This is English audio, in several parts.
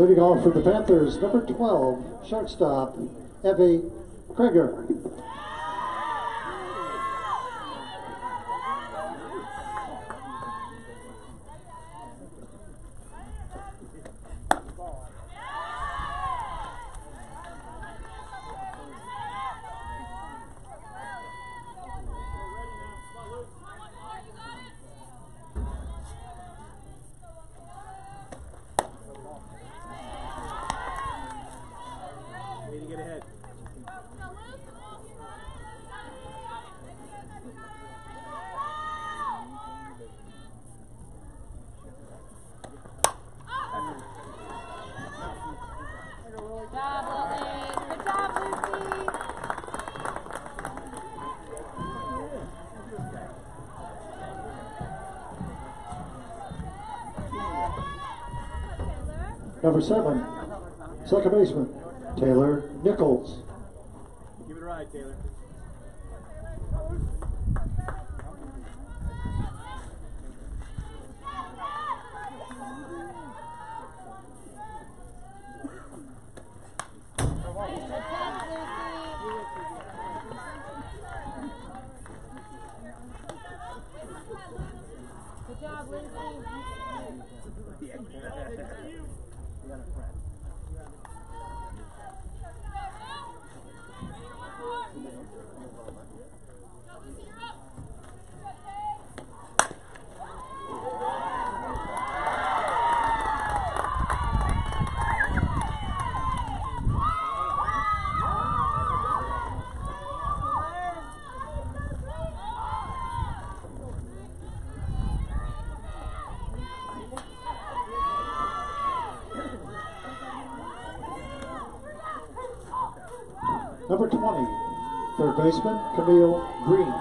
Leading off for the Panthers, number 12, shortstop, Evie Krieger. 7, third baseman, Camille Green.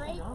Right?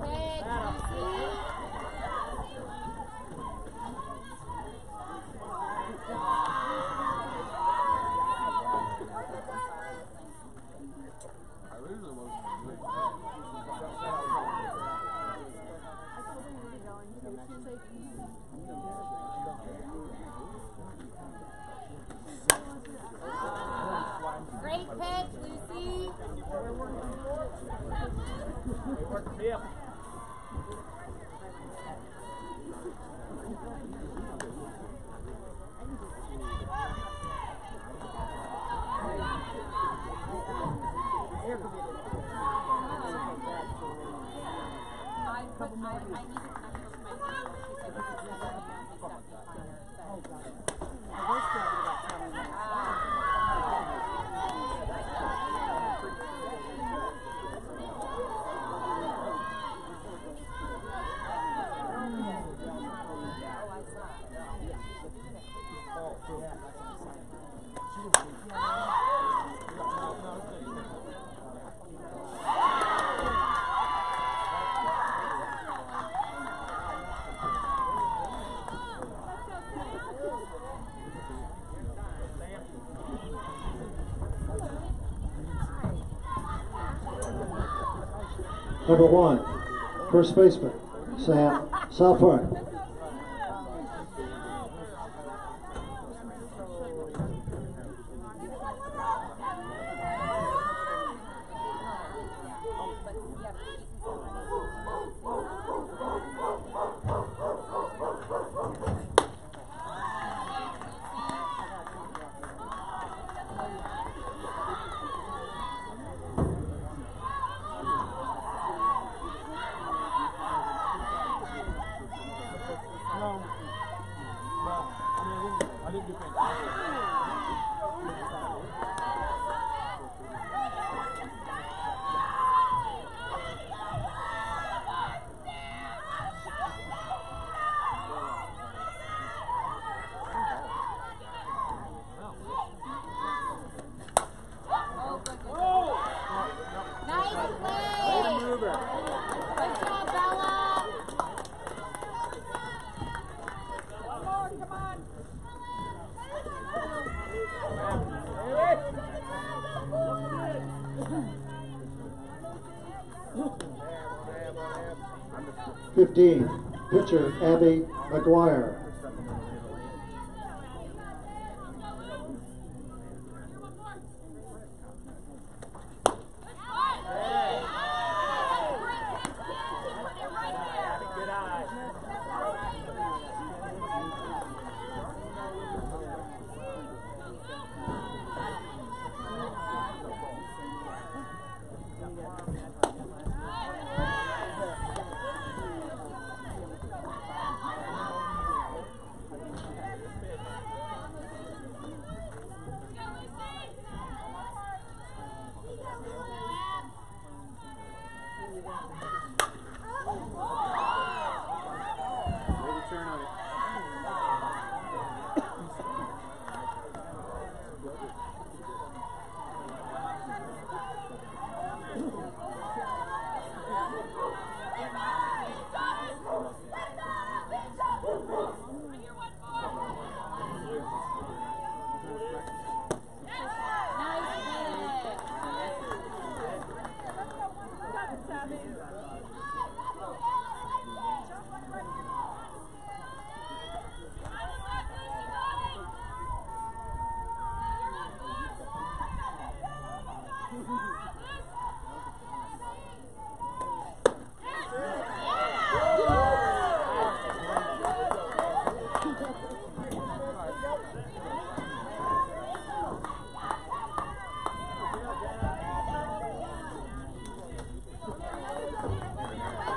Number one, first baseman, Sam Southpark. Good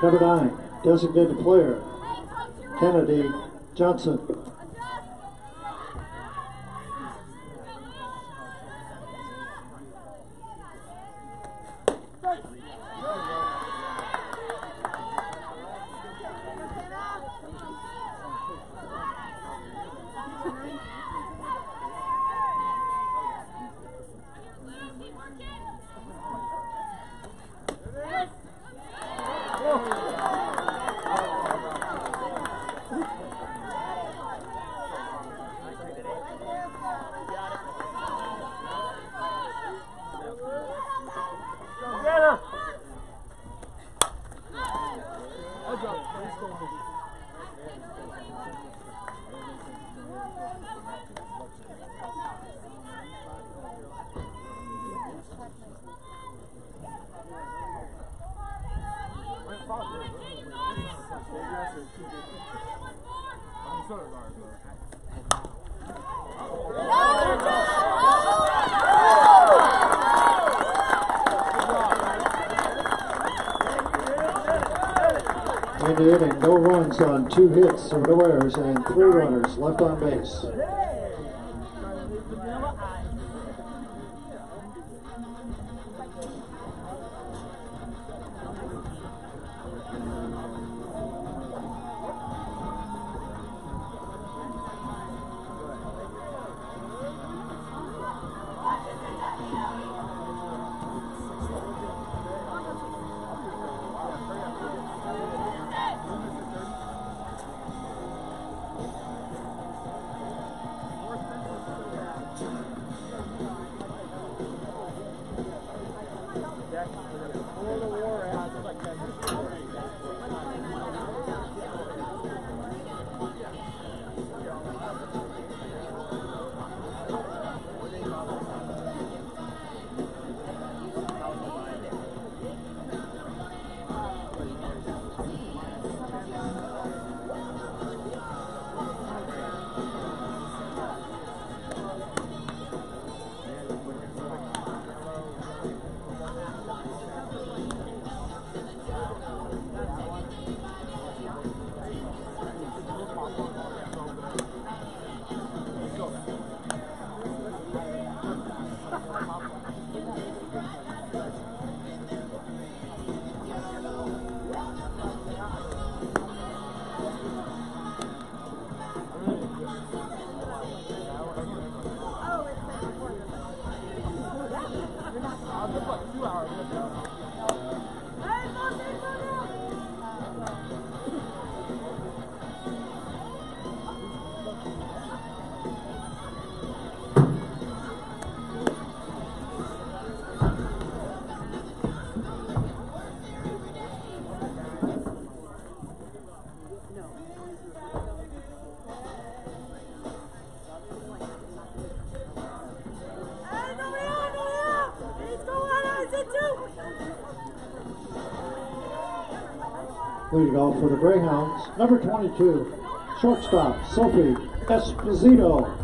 Number nine, designated player Kennedy Johnson. On two hits or no errors and three runners left on base. For the Greyhounds. Number 22, shortstop Sophie Esposito.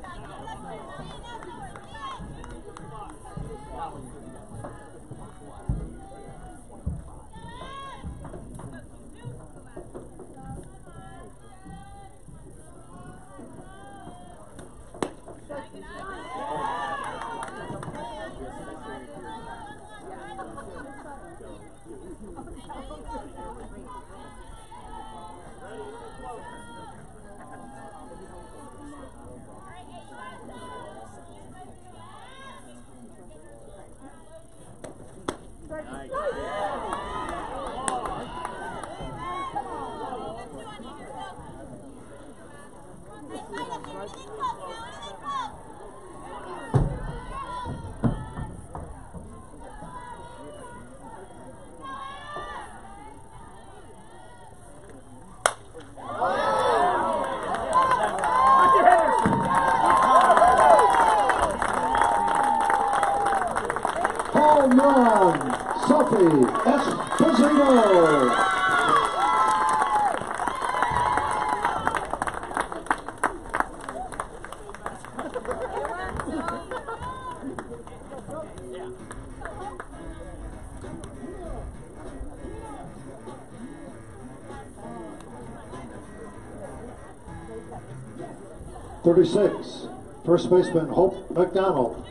Thank you. Thirty-six, first baseman Hope McDonald.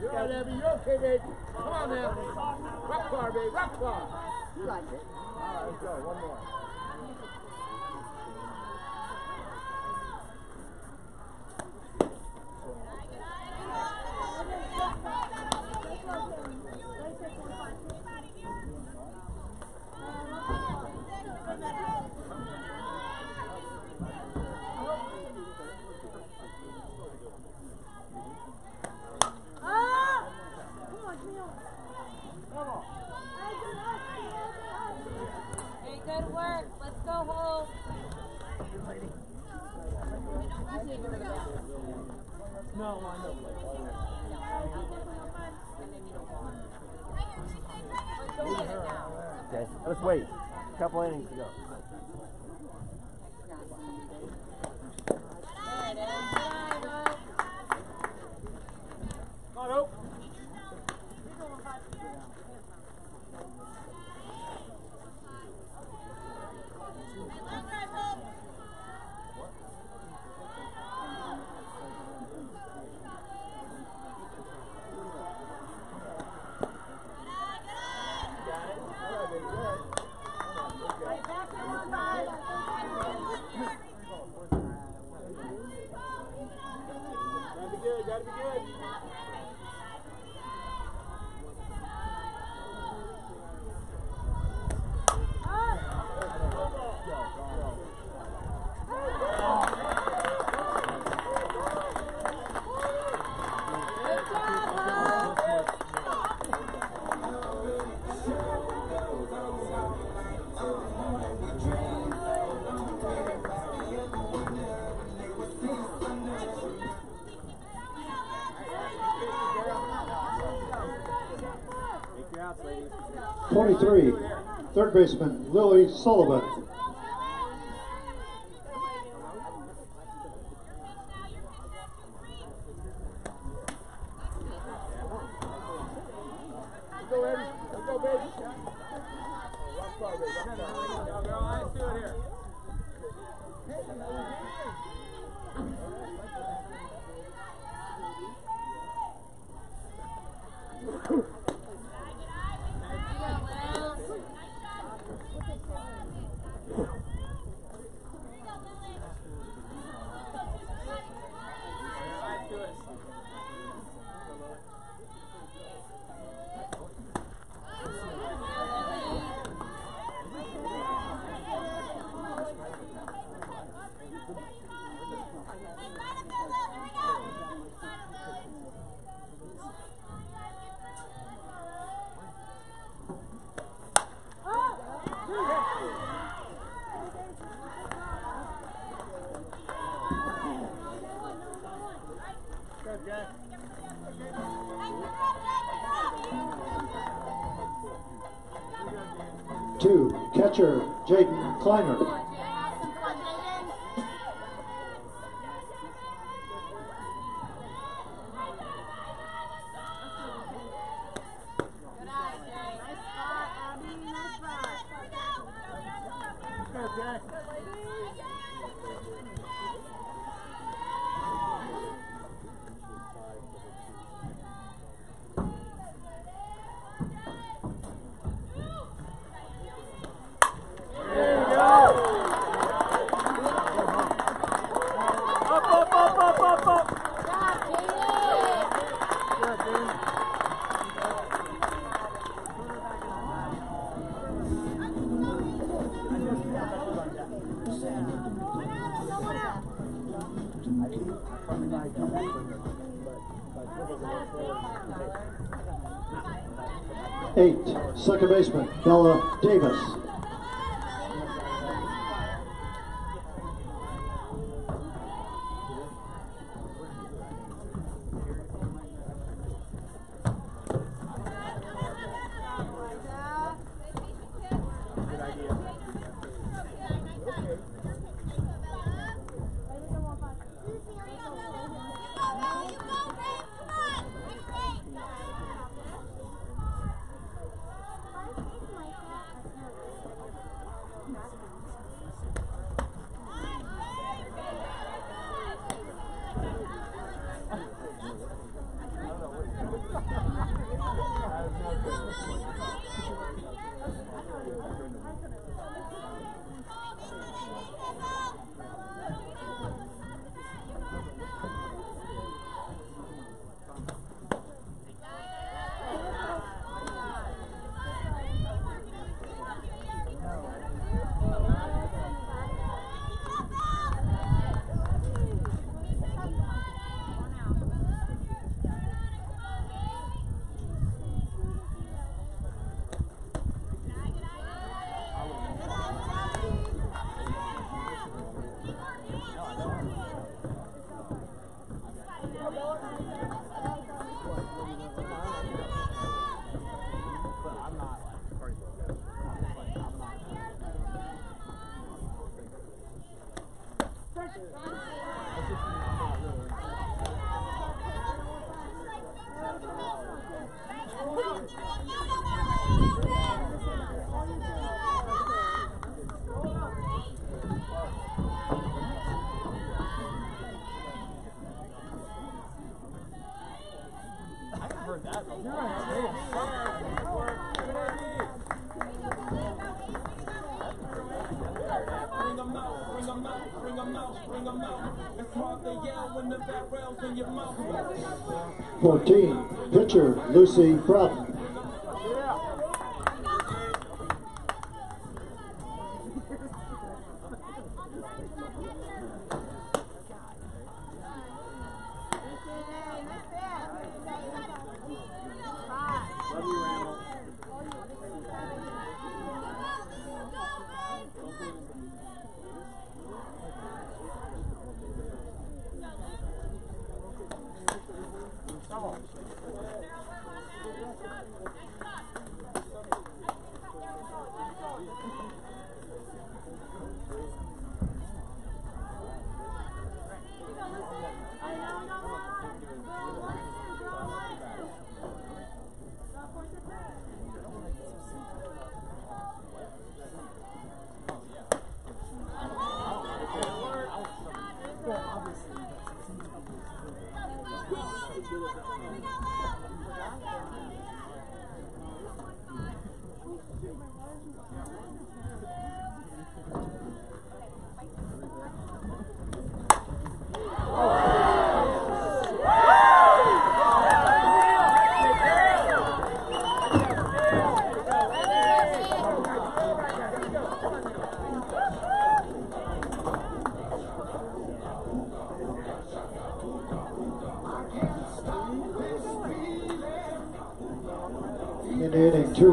Good, Abby. You okay, baby? Come on now. Rock bar, baby. Rock bar. You like it. All right, let's go. One more. 23, third baseman Lily Sullivan. catcher, Jake Kleiner. No. Lucy Krupp.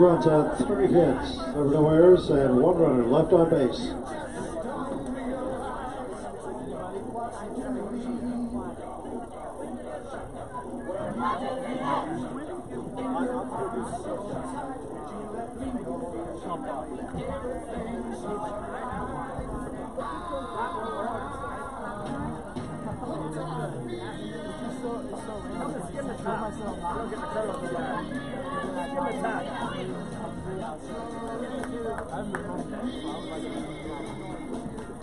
runs on three hits. over the no errors and one runner left on base.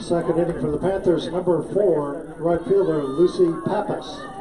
second inning for the Panthers, number four, right fielder Lucy Pappas.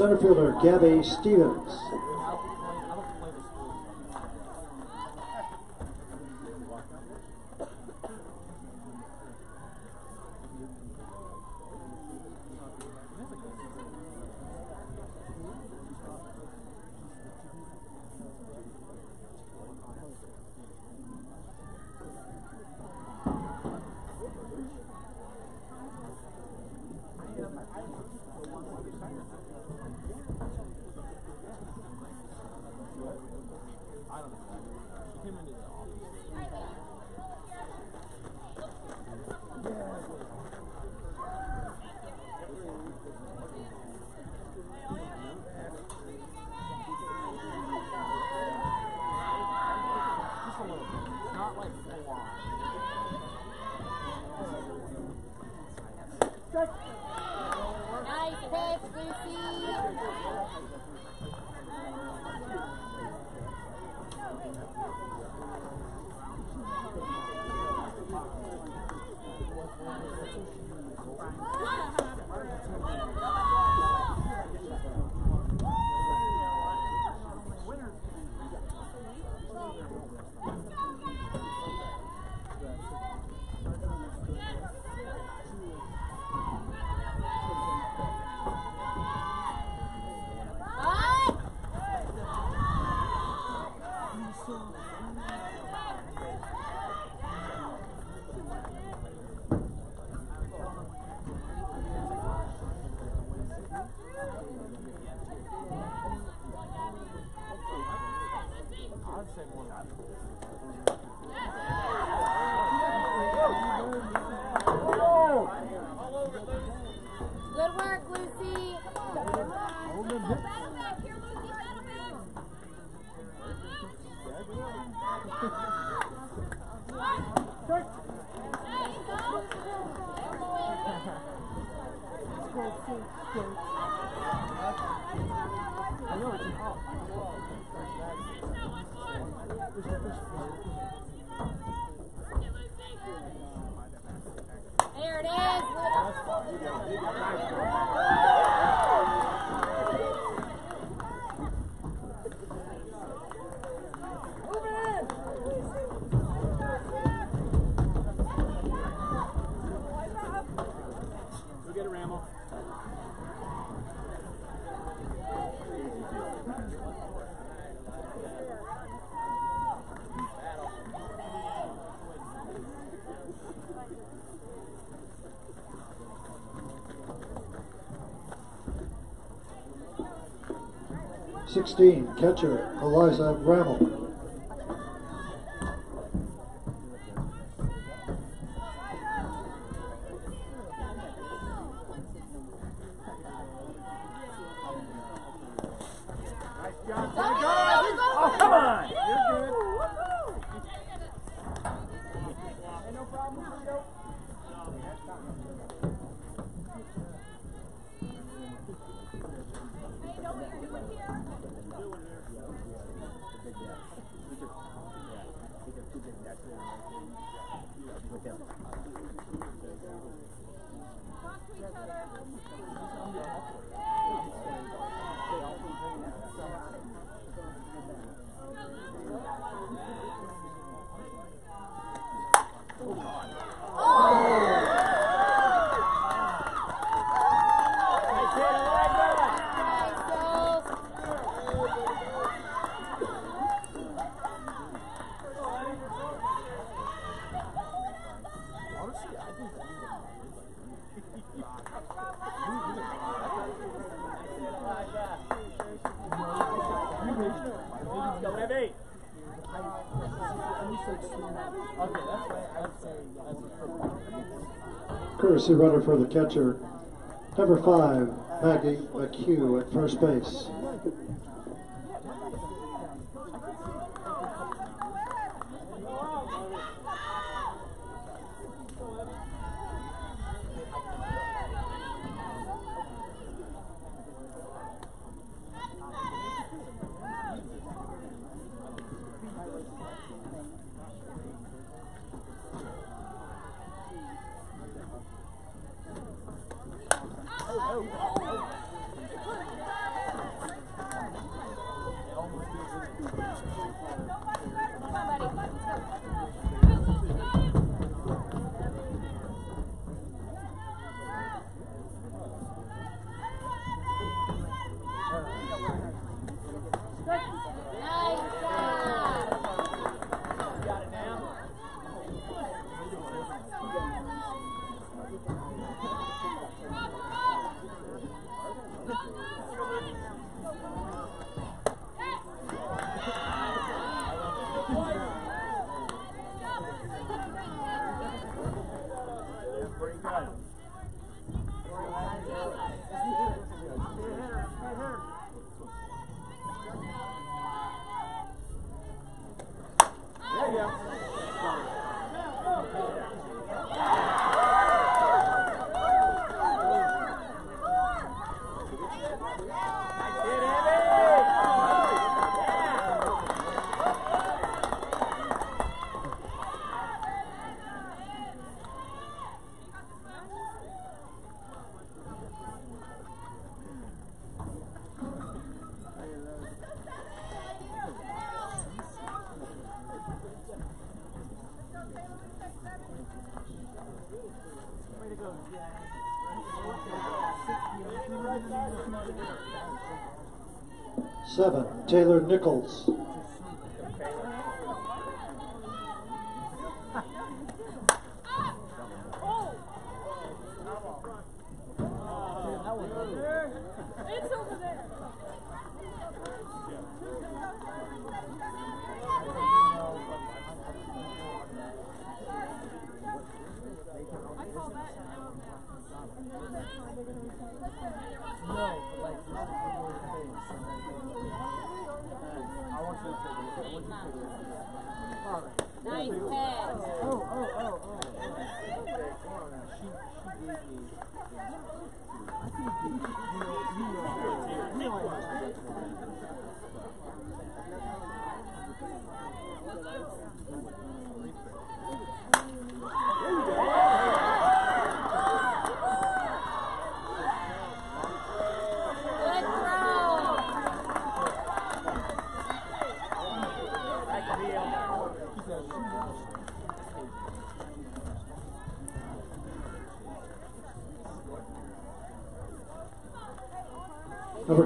Center fielder Gabby Stevens. 16, catcher Eliza Rammel. Courtesy runner for the catcher, number five, Maggie McHugh at first base. Taylor Nichols.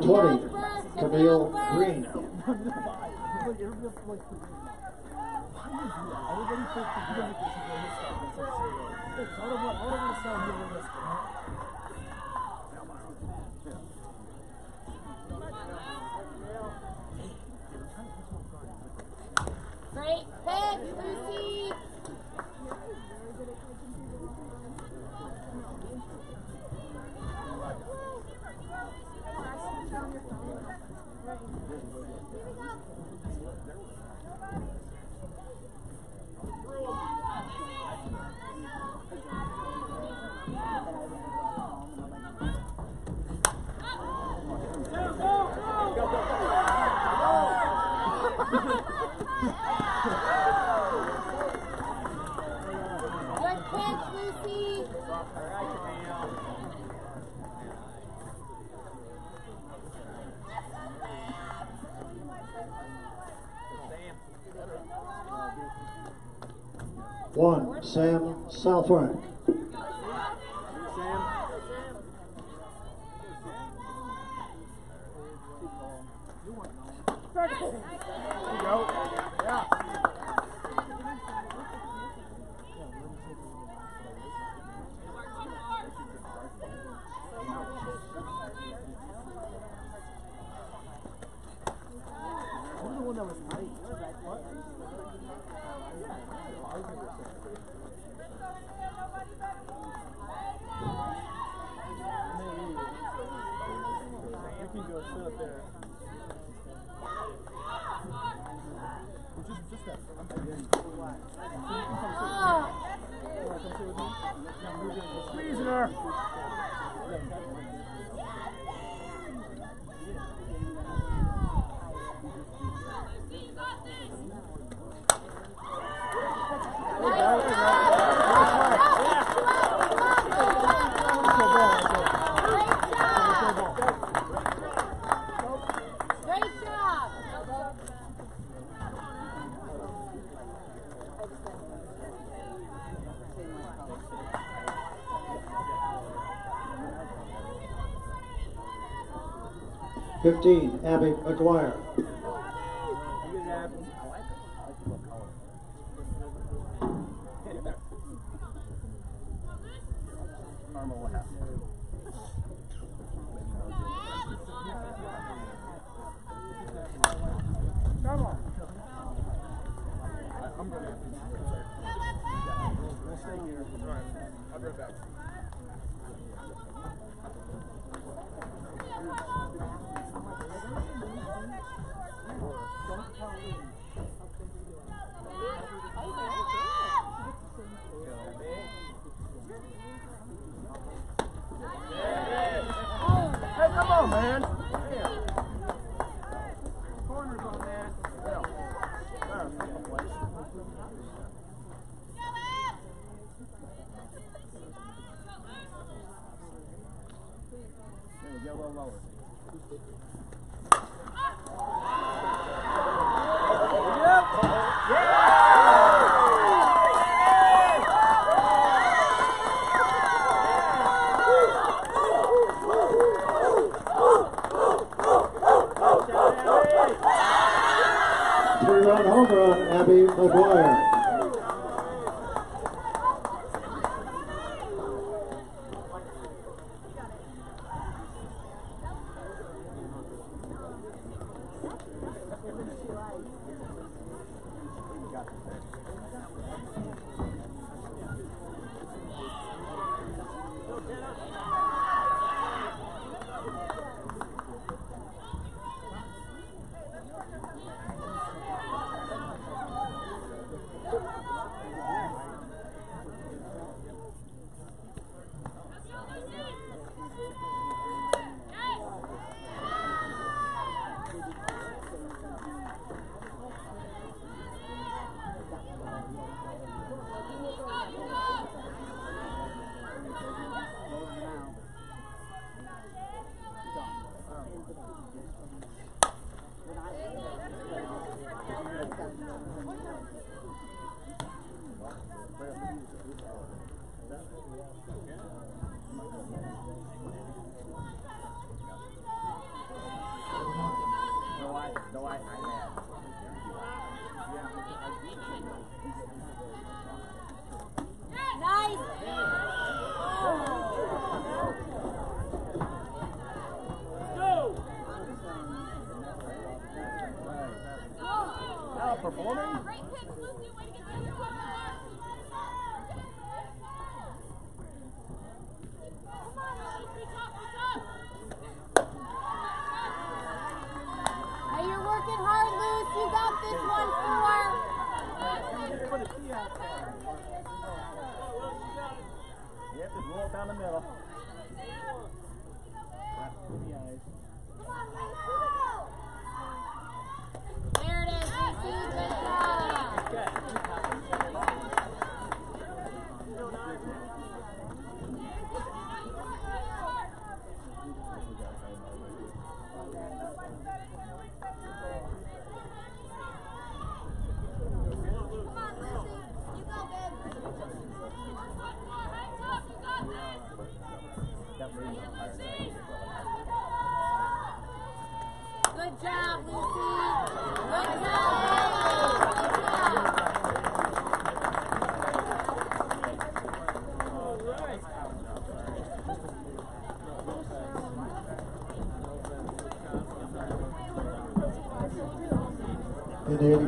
20, Camille Green. Sam Southwick. 15, Abby McGuire.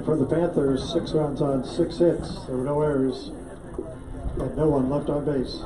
for the Panthers, six runs on six hits. There were no errors and no one left on base.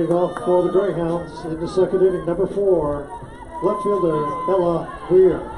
Leading off for the Greyhounds in the second inning, number four, left fielder Ella Weir.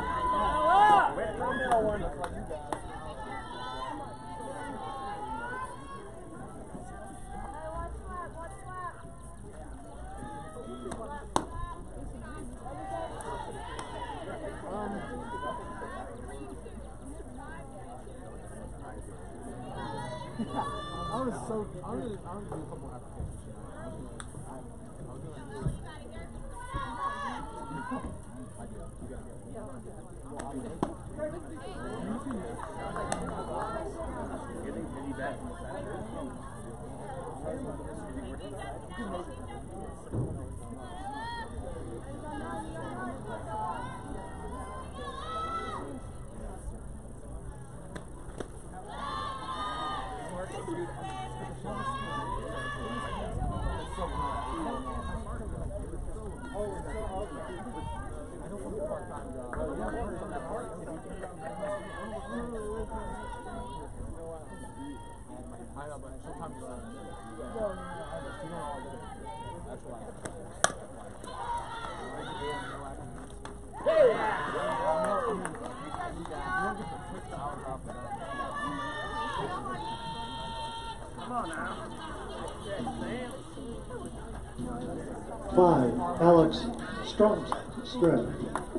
five, Alex Strump. Strump.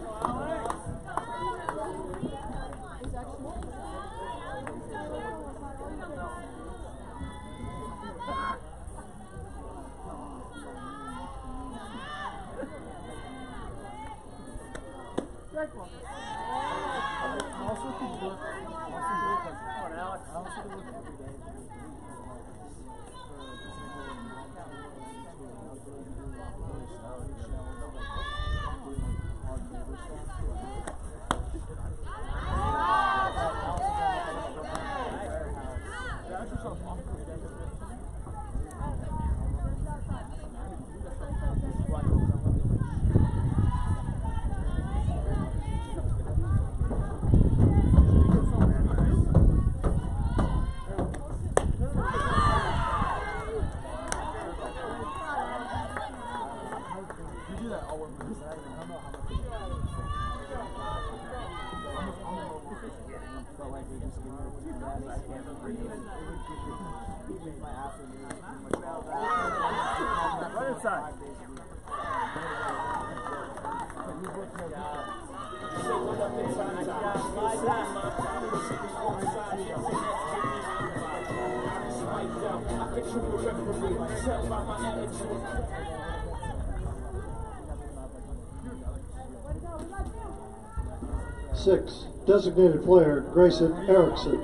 designated player, Grayson Erickson.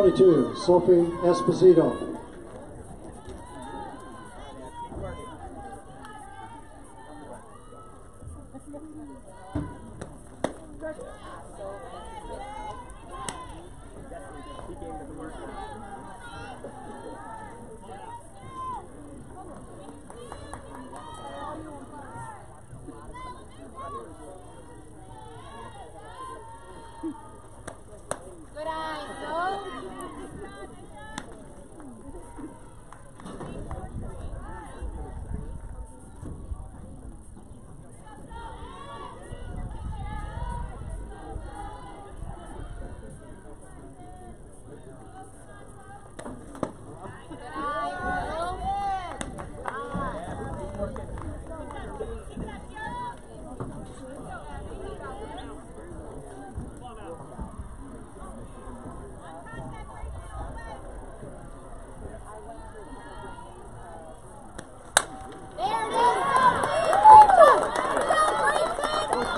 22, Sophie Esposito.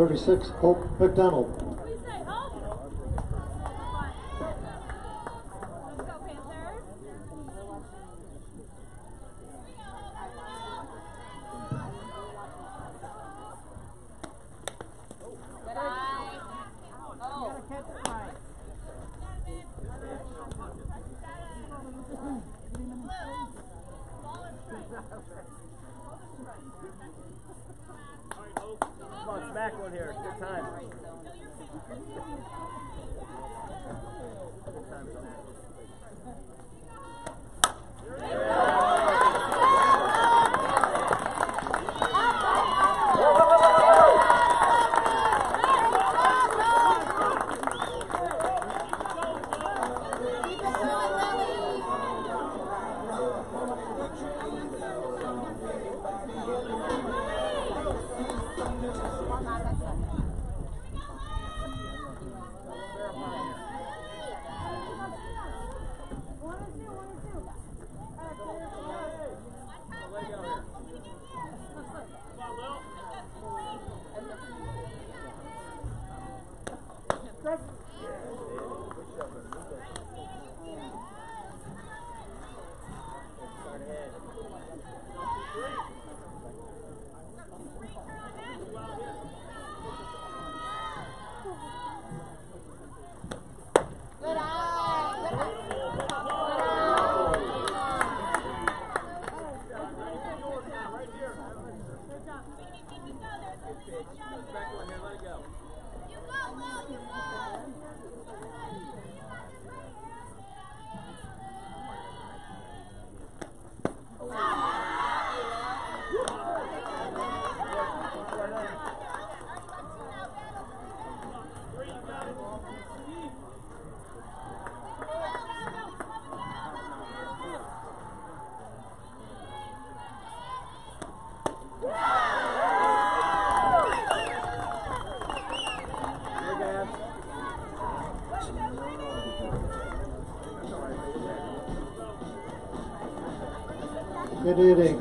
36, Hope McDonald.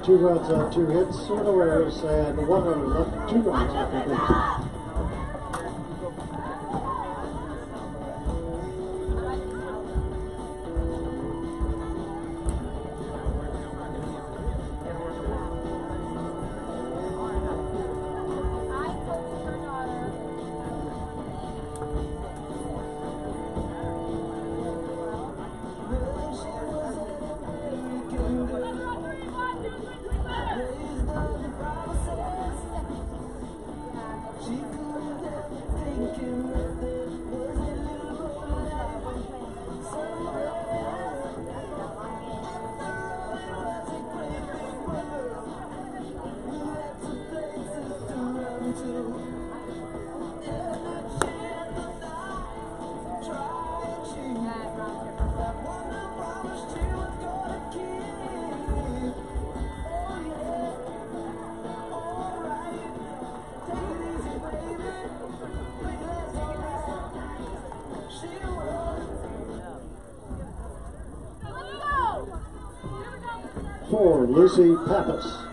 Two runs on two hits, two errors, and one runner two runners left. on Lucy Pappas.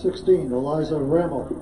16, Eliza Ramo.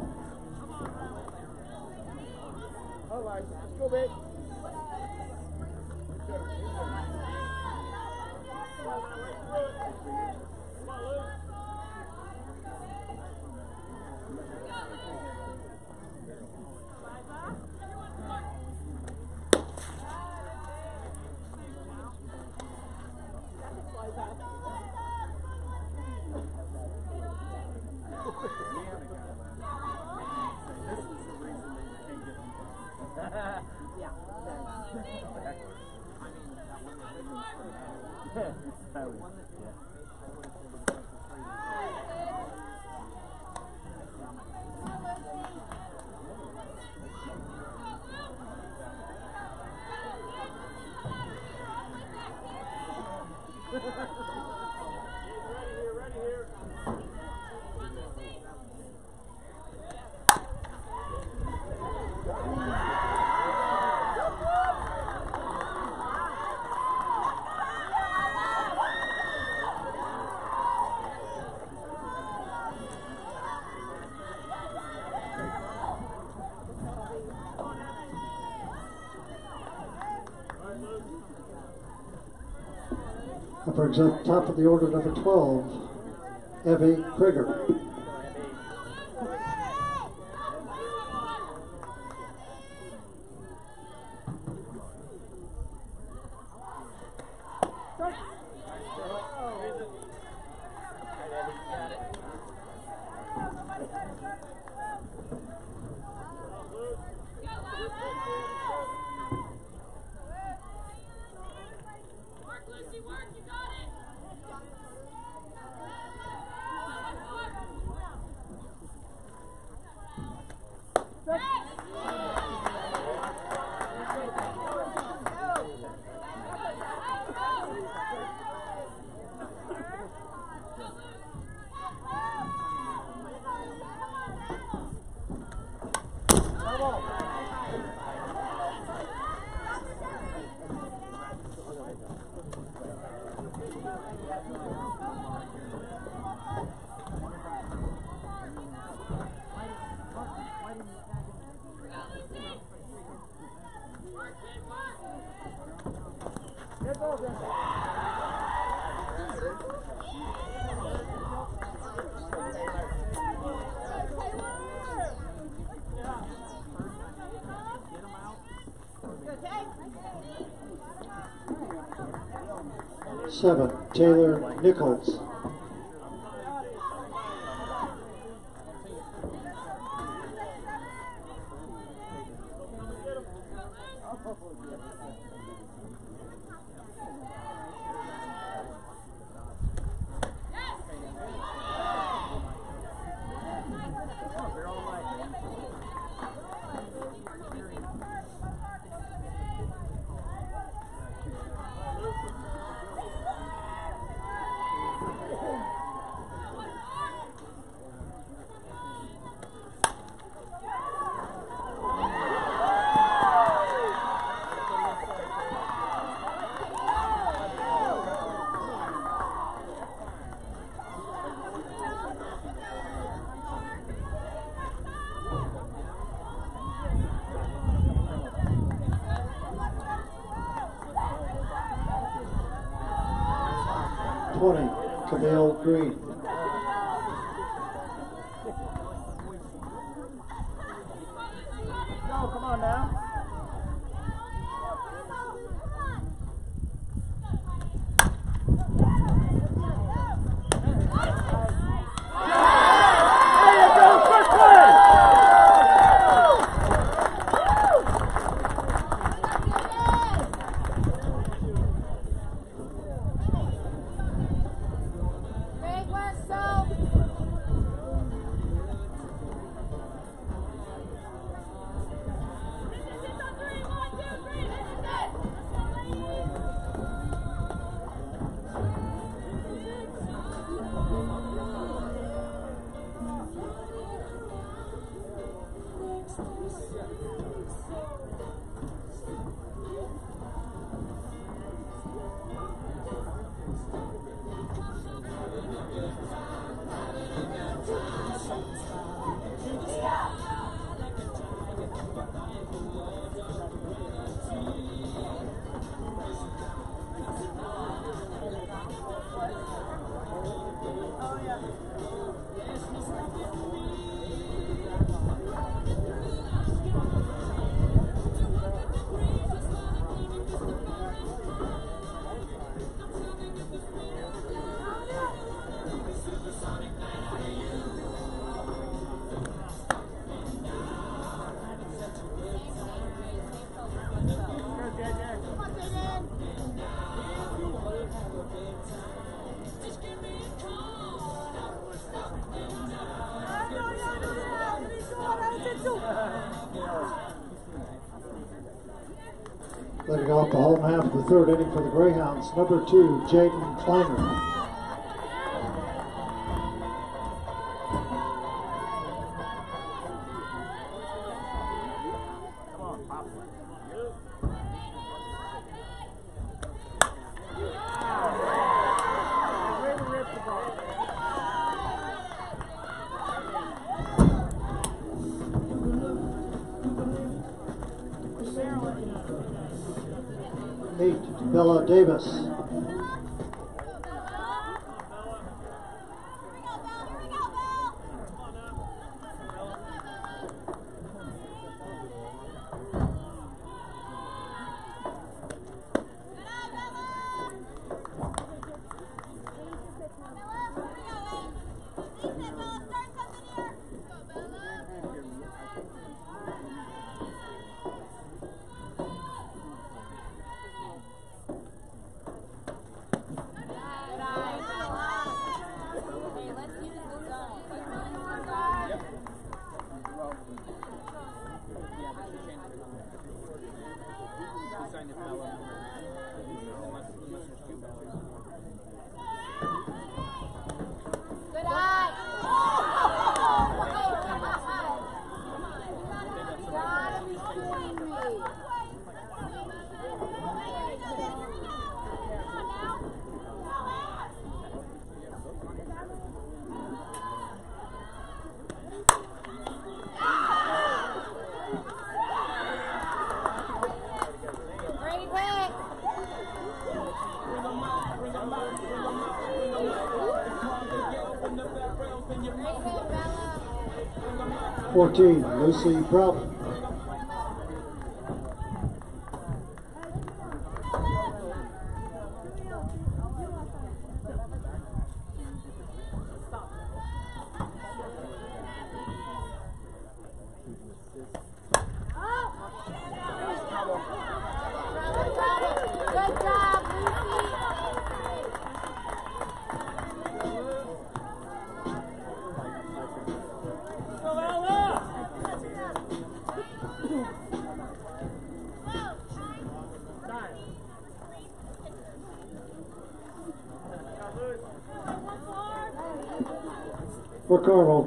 brings up top of the order number 12, Evie Krieger. Taylor Nichols. Green. Third inning for the Greyhounds, number two, Jaden Kleiner. 14, Lucy Broughton.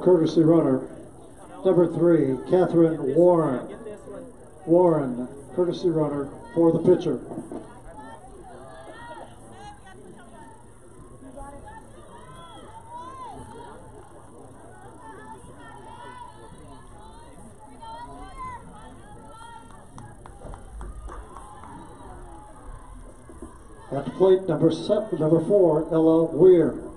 Courtesy runner, number three, Catherine Warren. Warren, courtesy runner for the pitcher. At plate, number seven, number four, Ella Weir.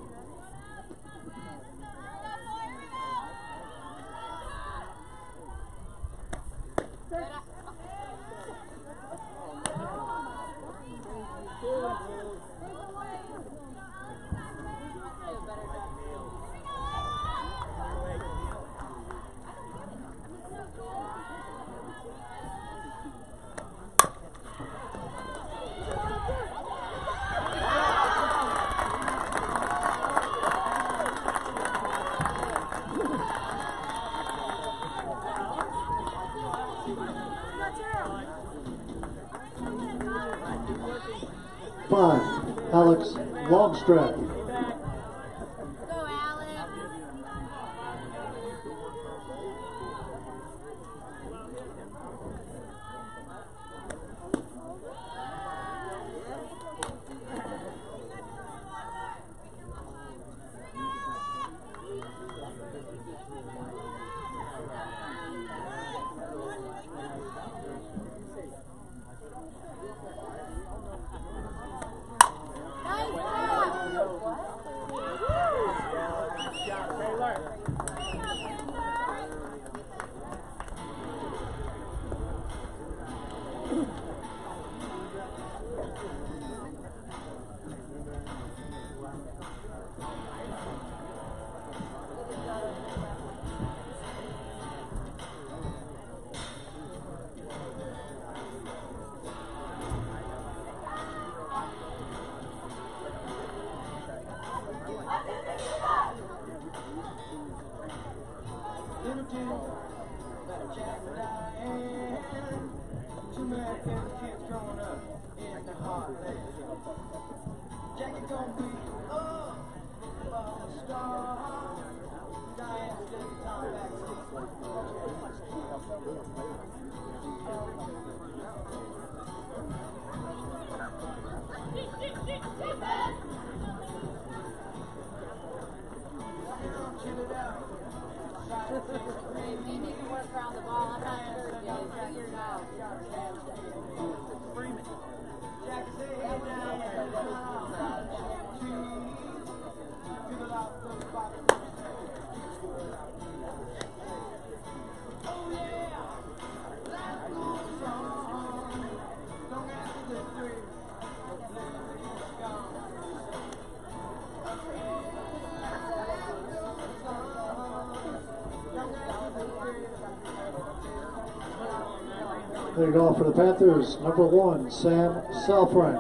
Panthers, number one, Sam Selfrank.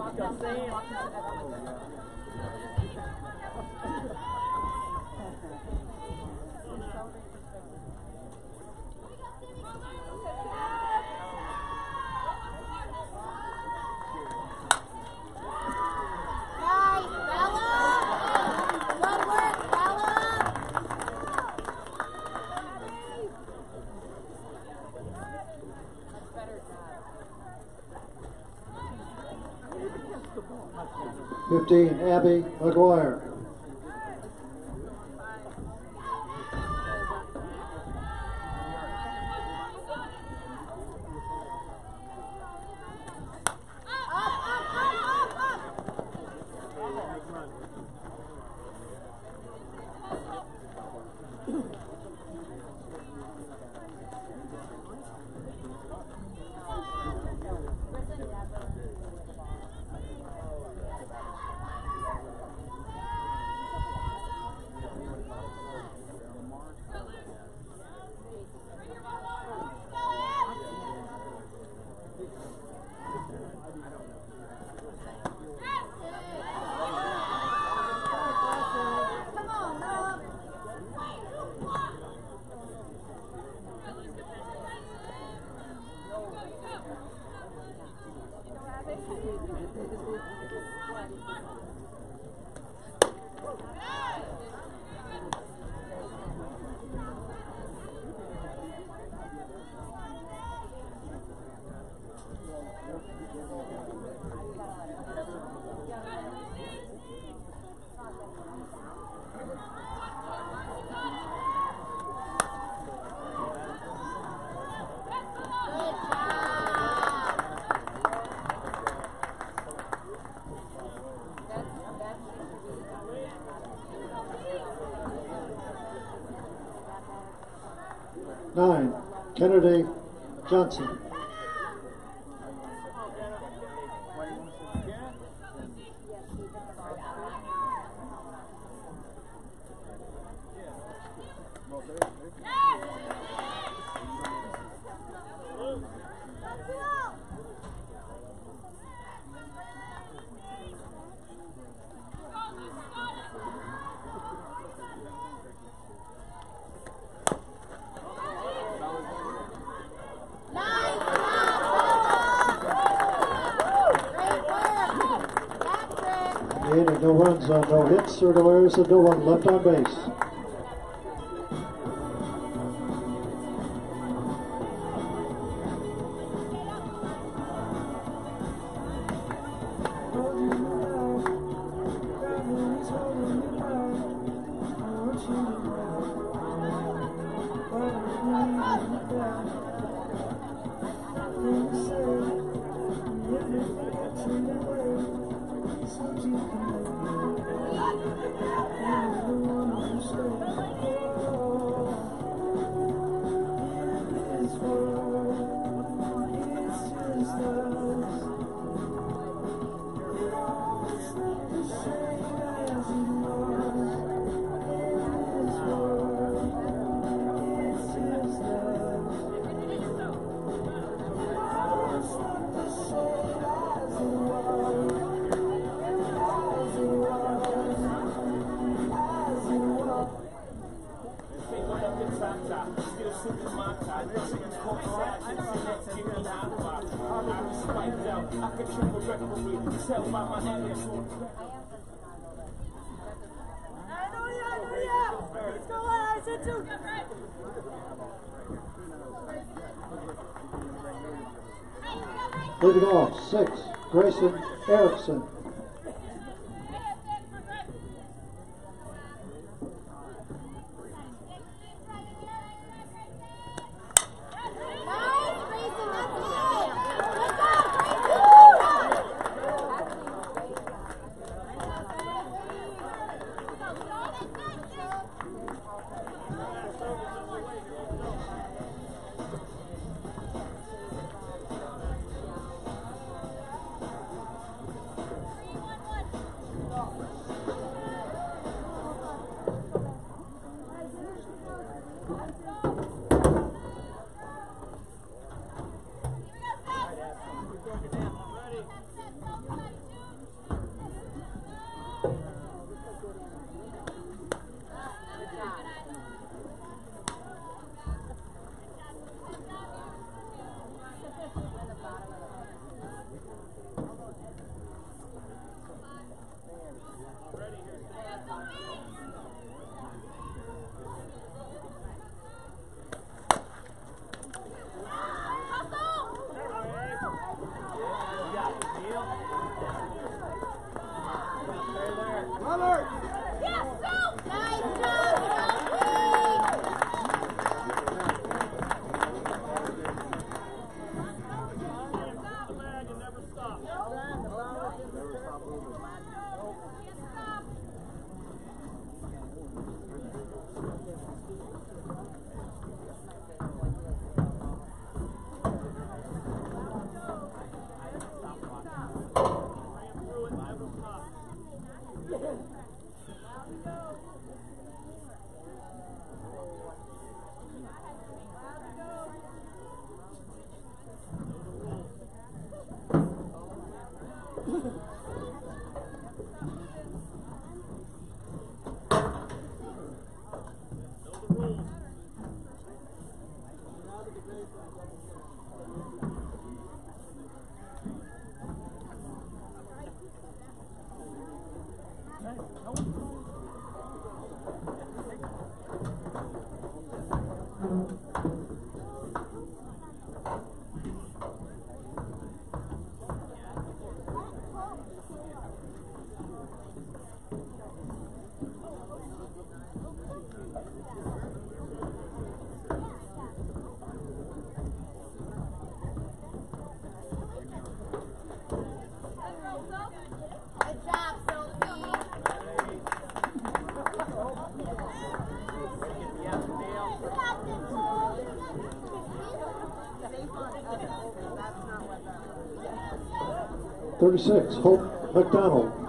Abby McGuire. Kennedy Johnson. And no one left on base. 36, Hope McDonald.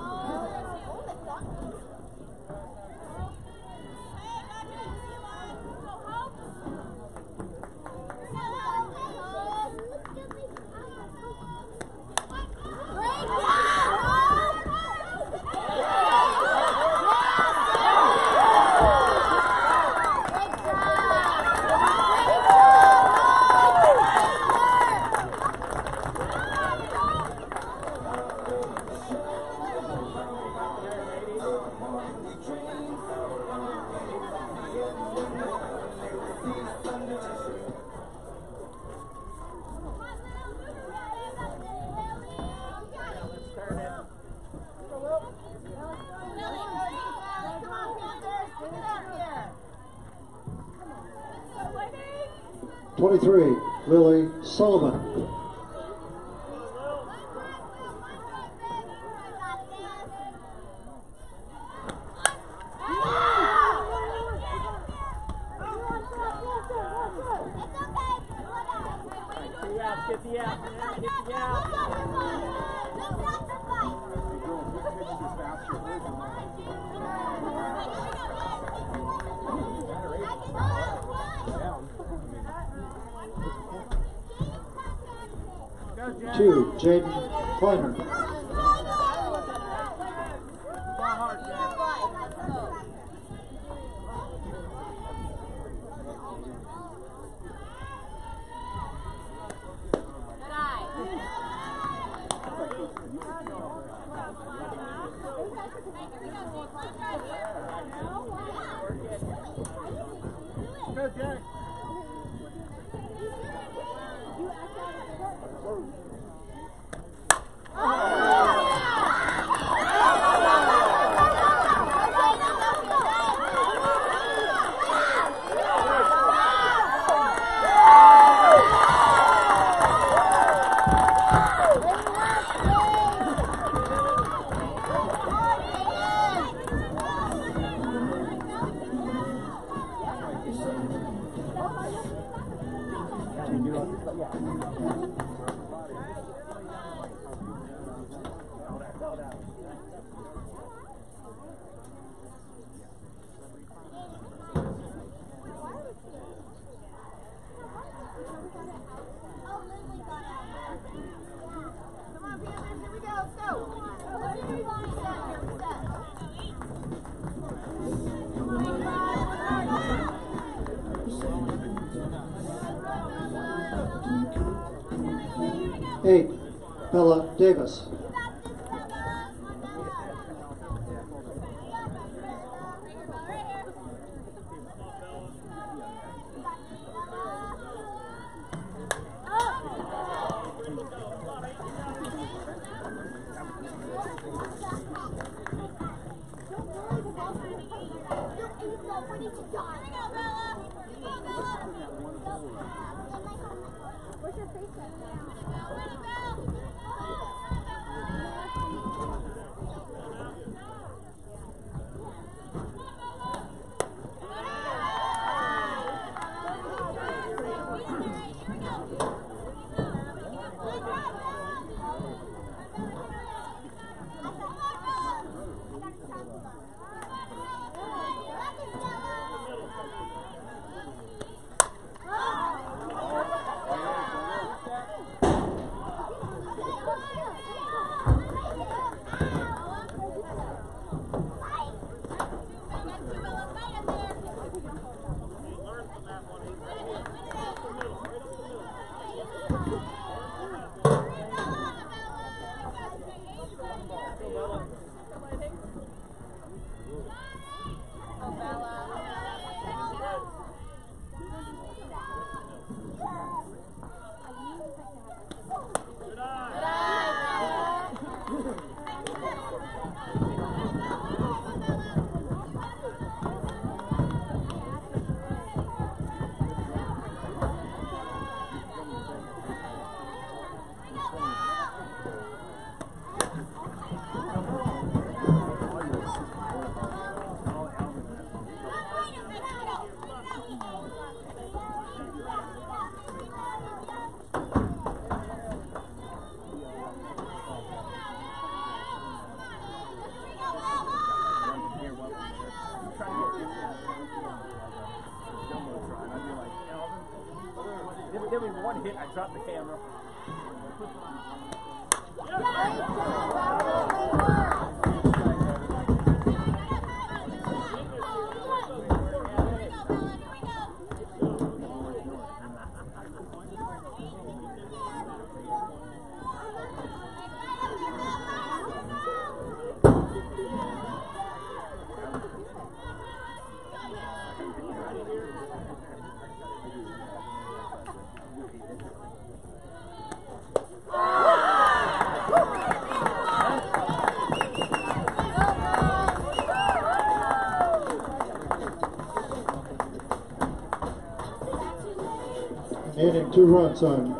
Two runs on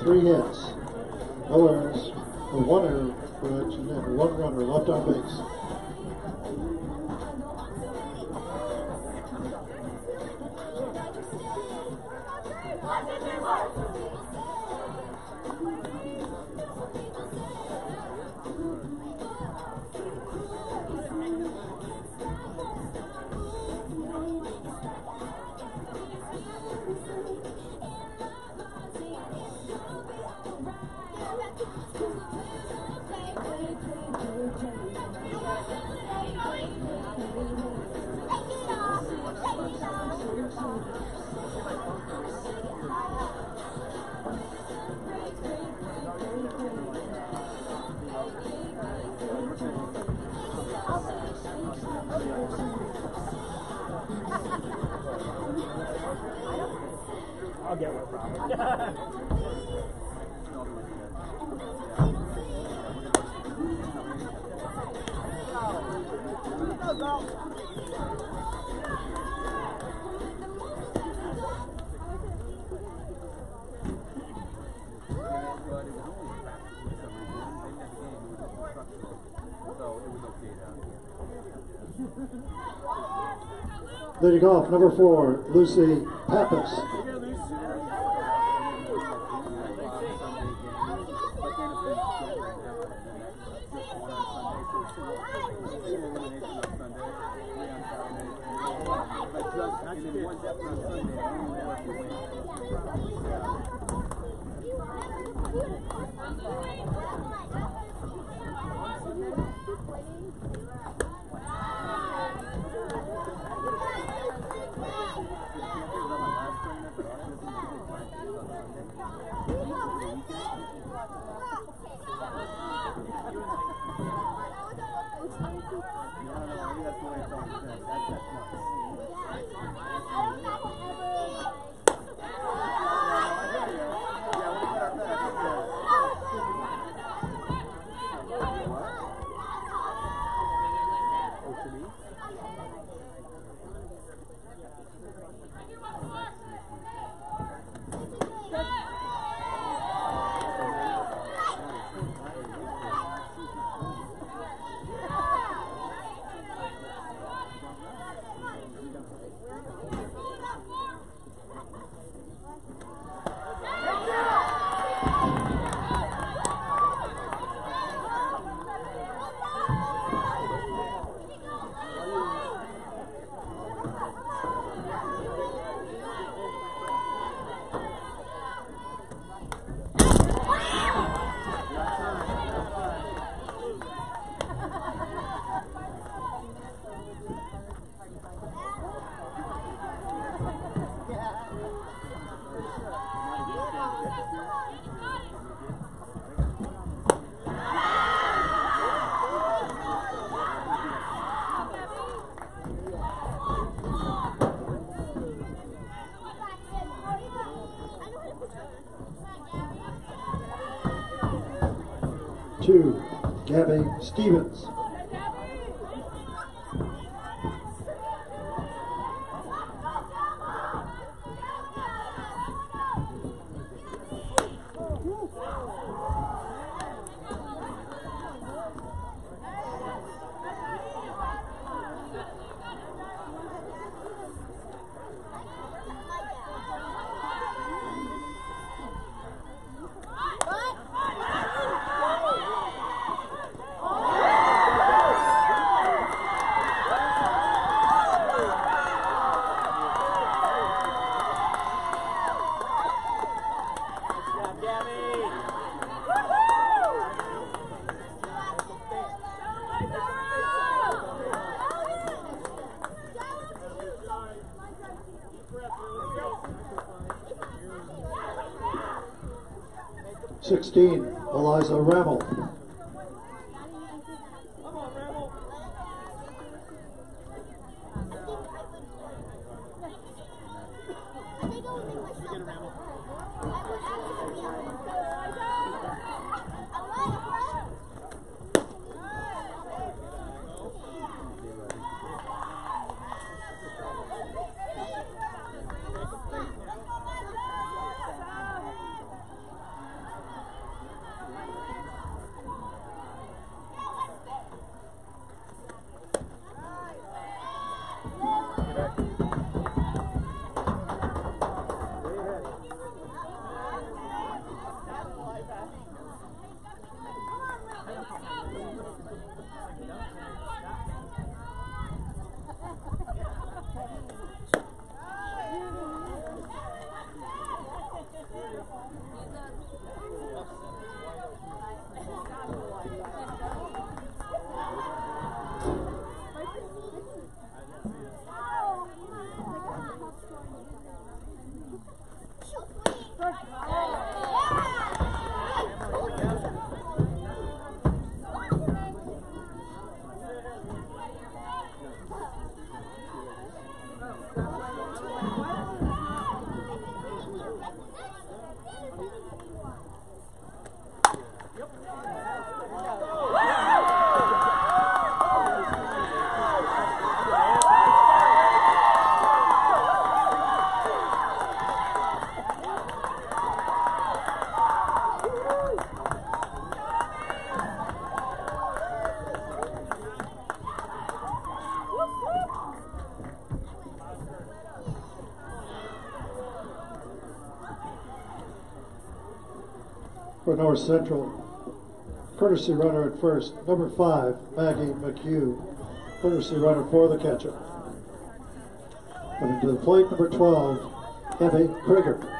three hits. No errors. One error correction and one runner left on base. Leading off, number four, Lucy Pappas. Stevens. 16, Eliza Rammel. North Central, courtesy runner at first, number five, Maggie McHugh, courtesy runner for the catcher. Coming to the plate, number 12, Evie Krieger.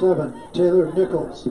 Seven, Taylor Nichols.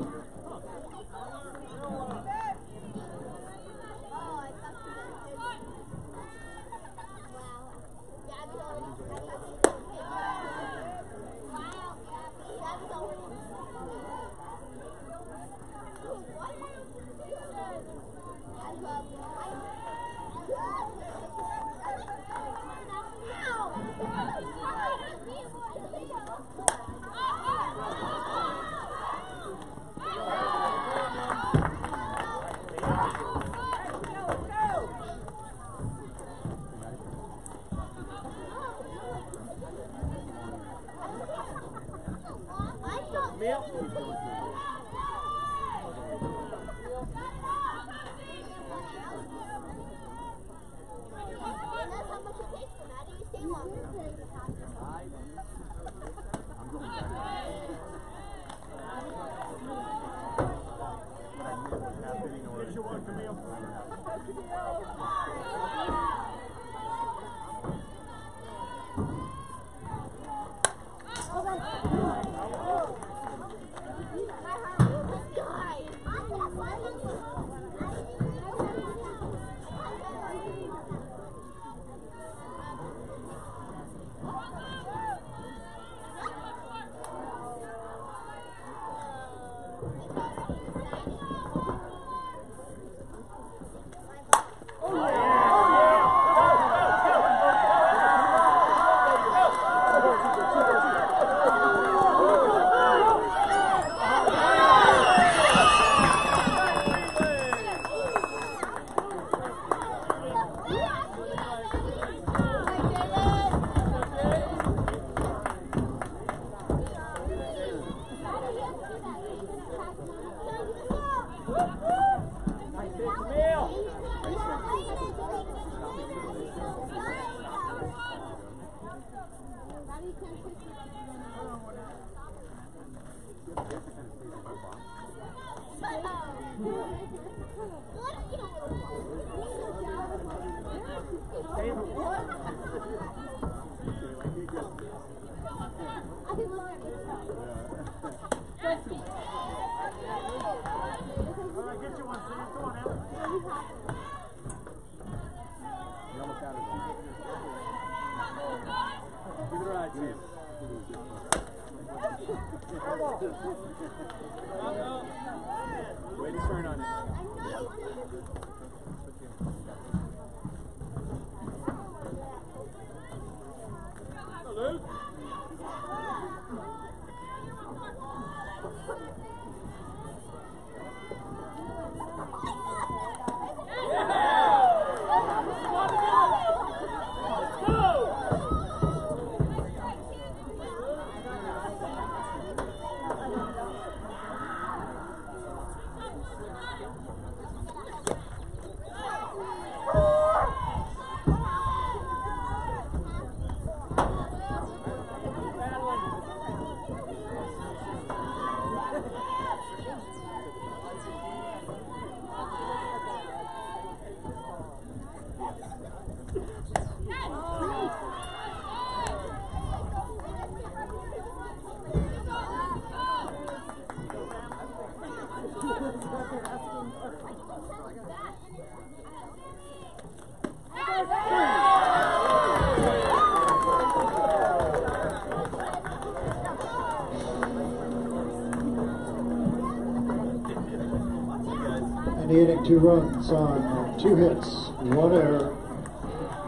Two runs on two hits, one error,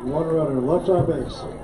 one runner left on base.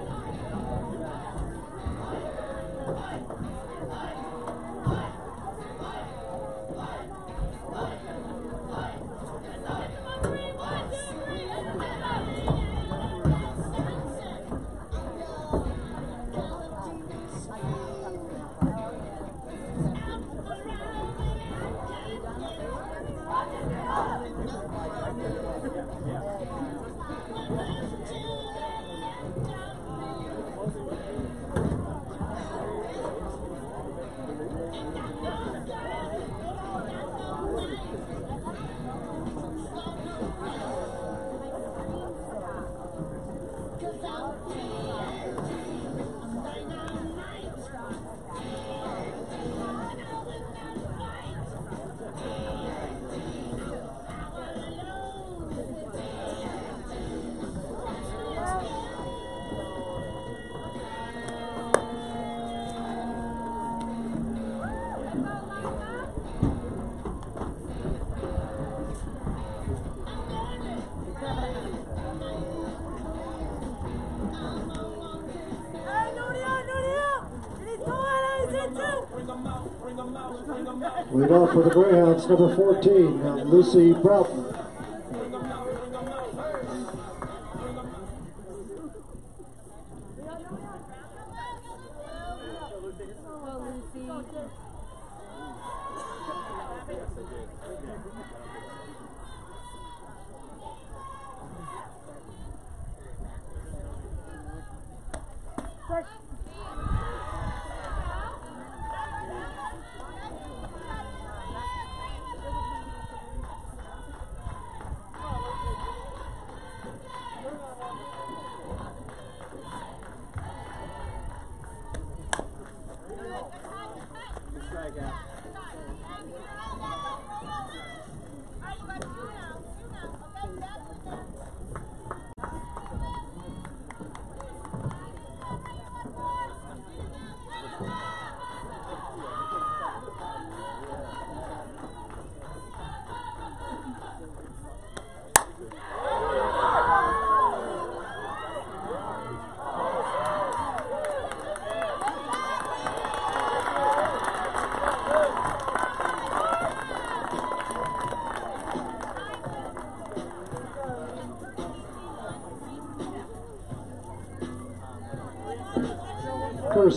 For the Greyhounds, number 14, uh, Lucy Broughton.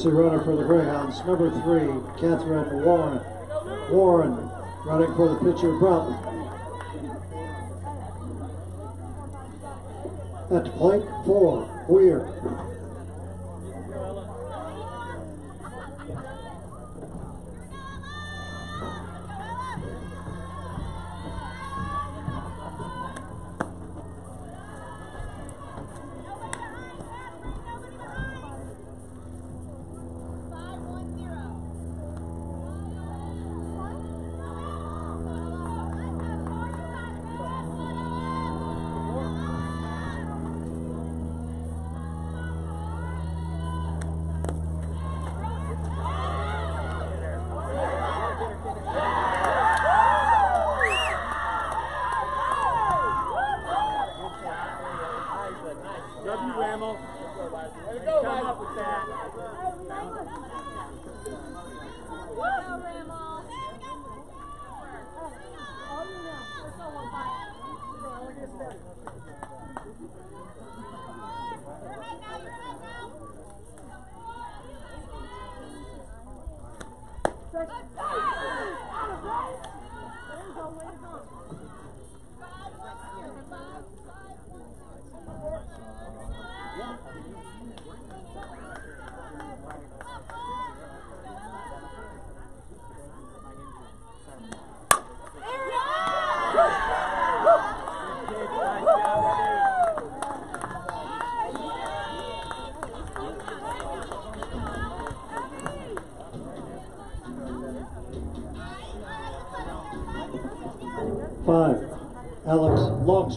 Runner for the Greyhounds, number three, Catherine Warren. Warren running for the pitcher, Broughton. At the plate, four, Weir.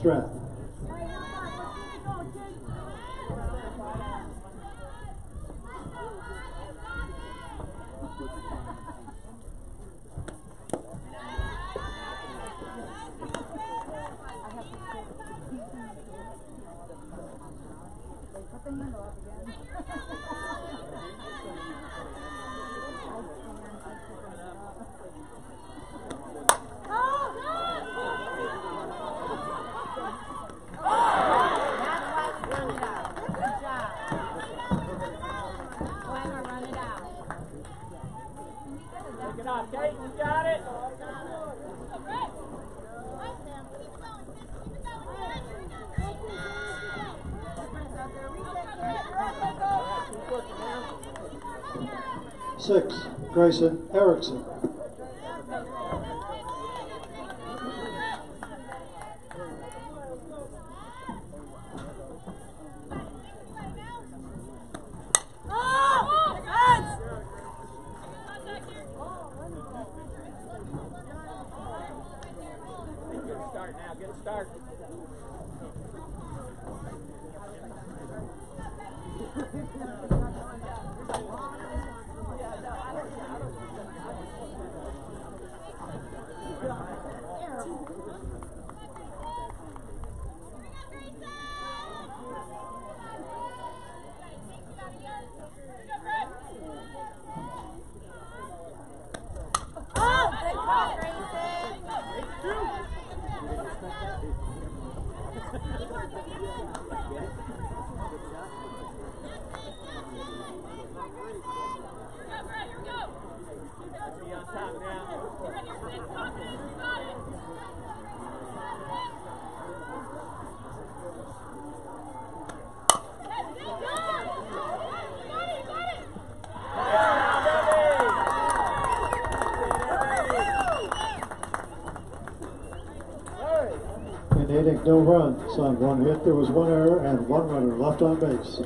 Longstrap. Six, No runs on one hit. There was one error and one runner left on base.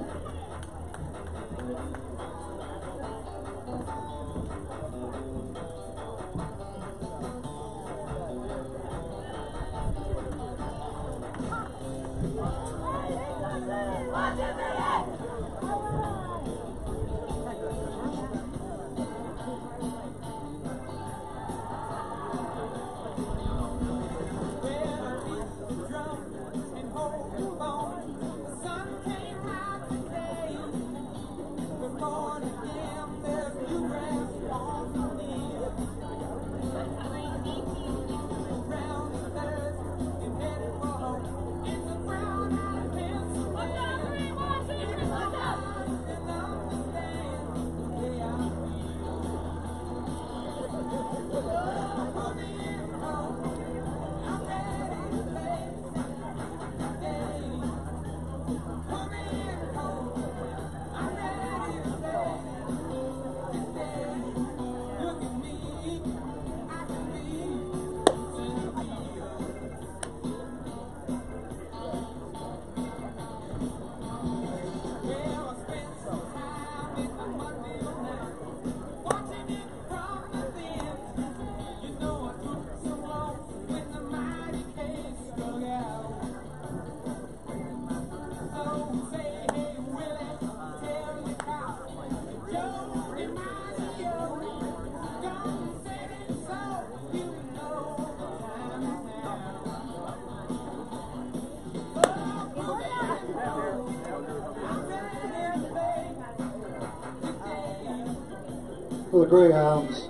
Greyhounds,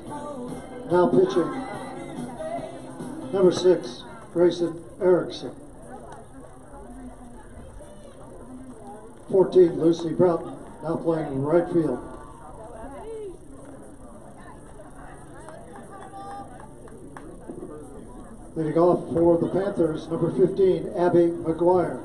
now pitching. Number six, Grayson Erickson. 14, Lucy Broughton, now playing right field. Leading off for the Panthers, number 15, Abby McGuire.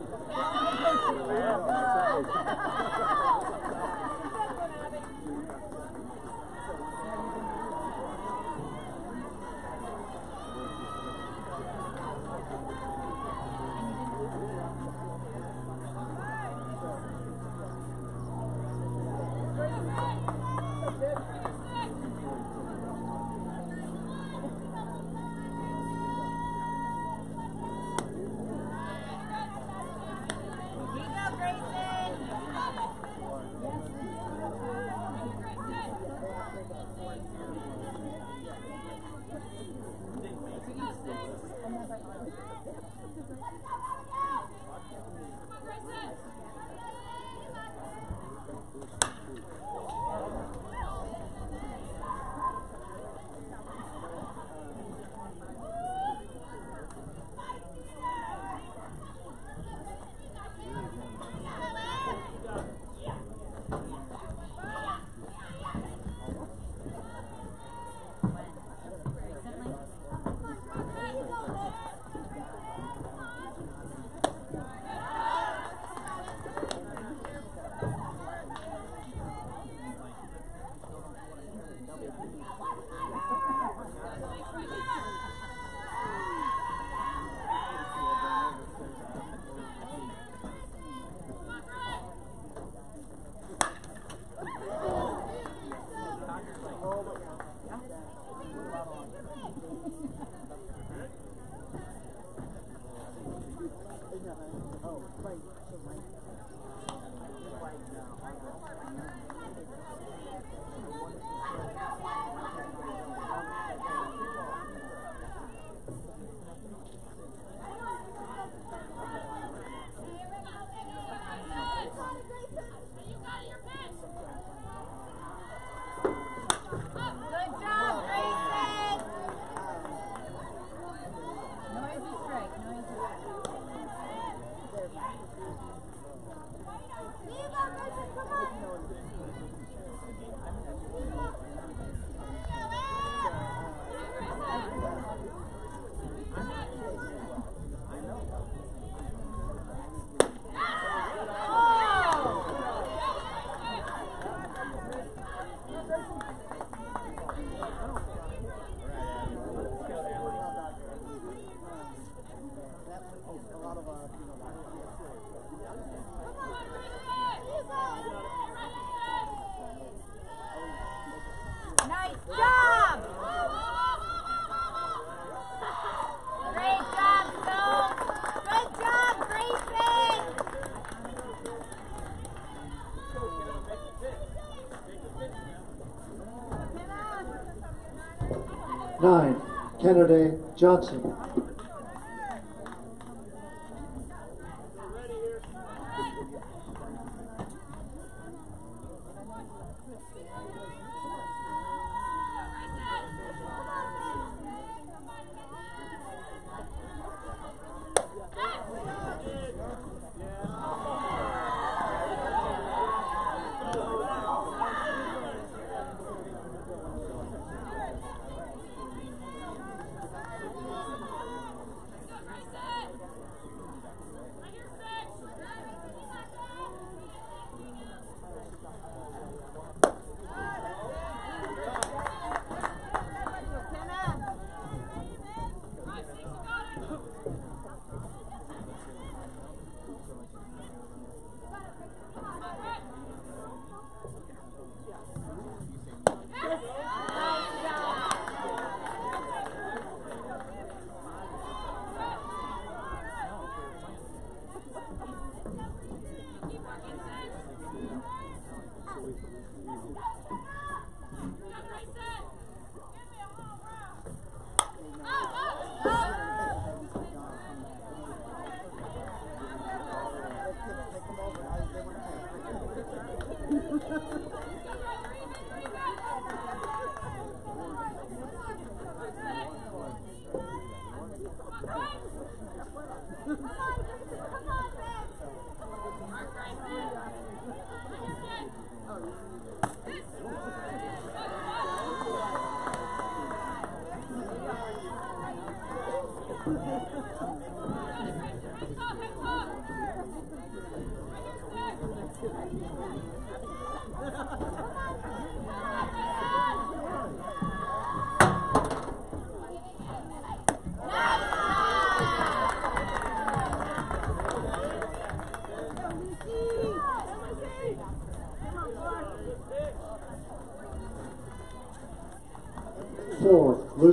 Kennedy Johnson.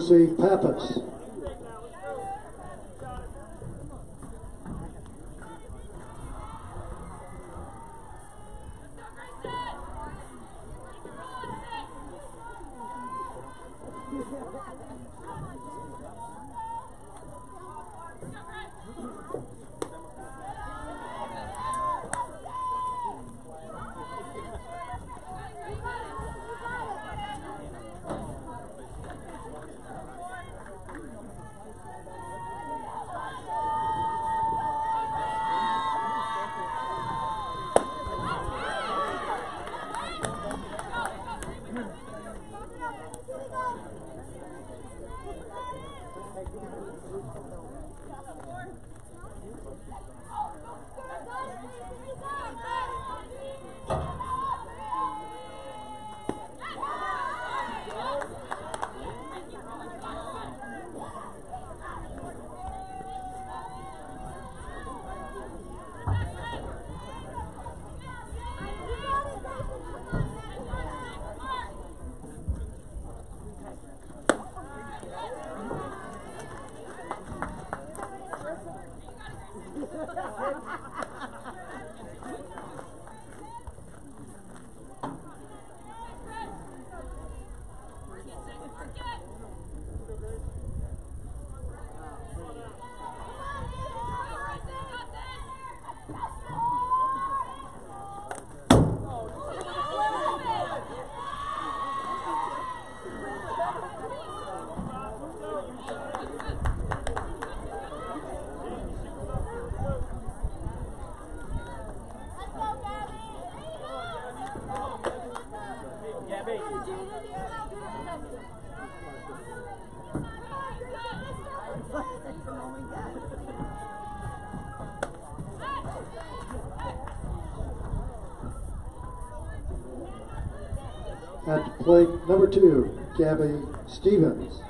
Lucy Pappas. At plate number two, Gabby Stevens.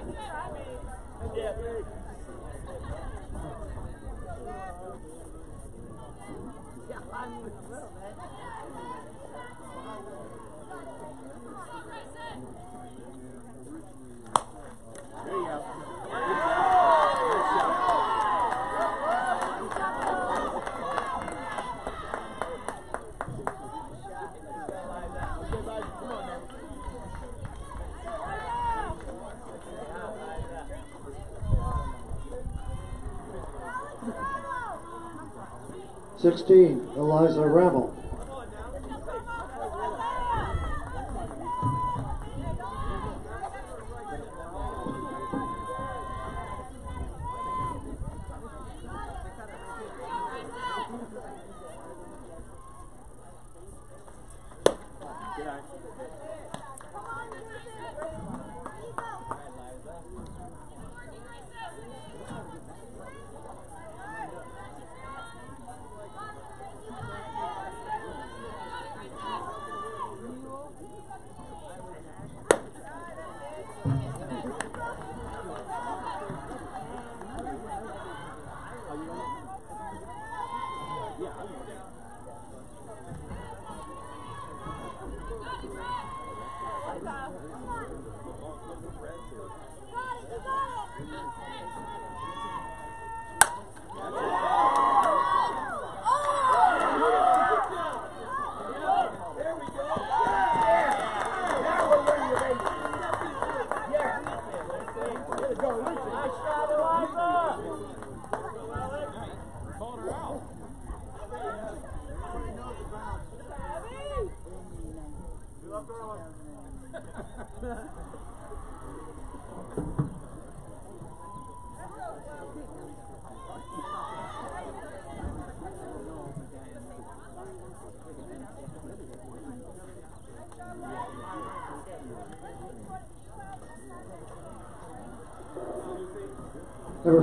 16, Eliza Rammel.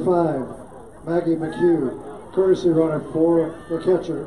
Five, Maggie McHugh, courtesy runner for the catcher,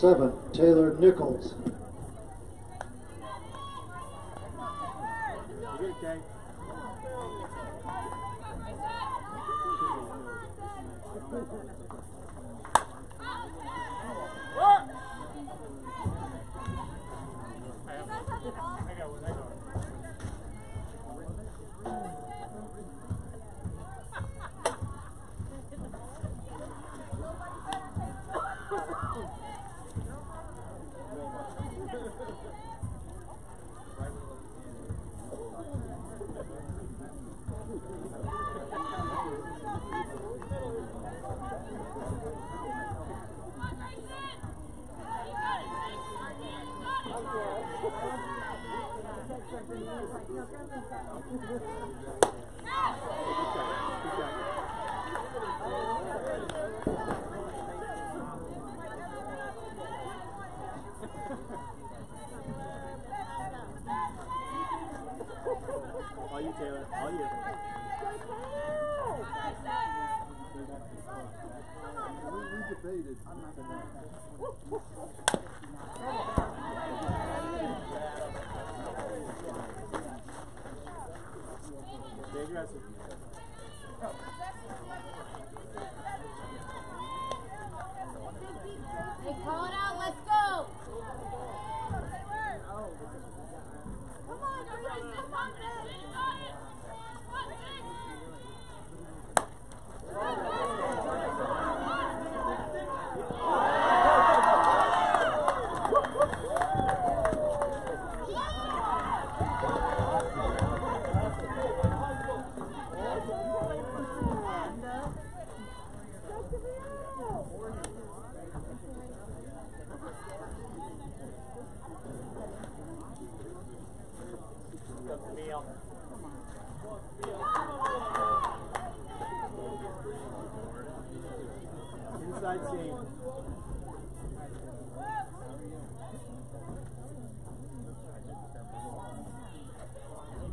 Seven, Taylor Nichols.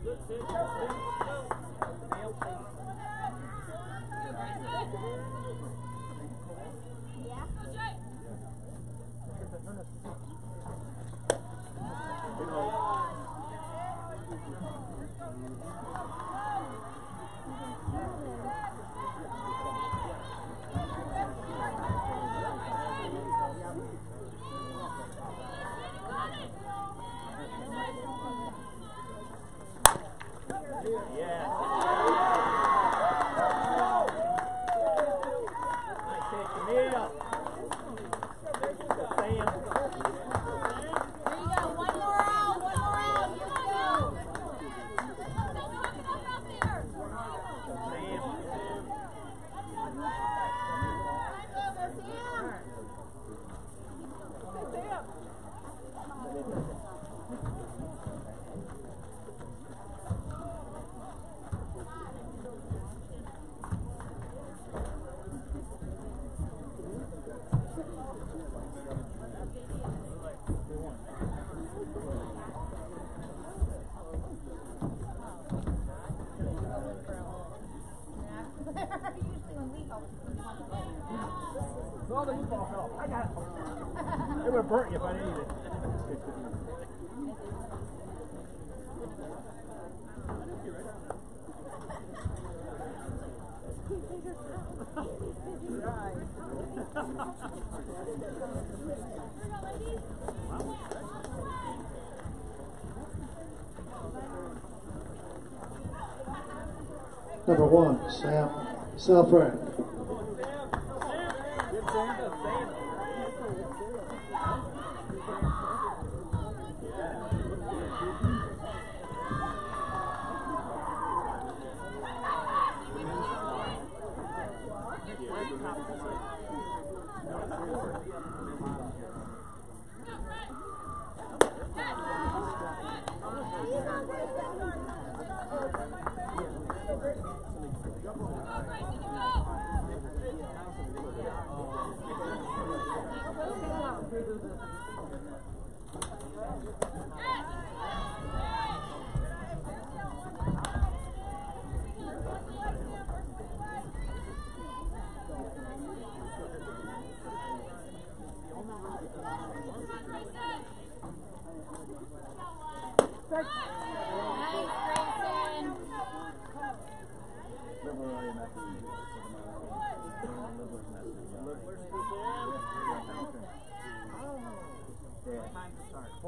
Good Number one, Sam Selfridge.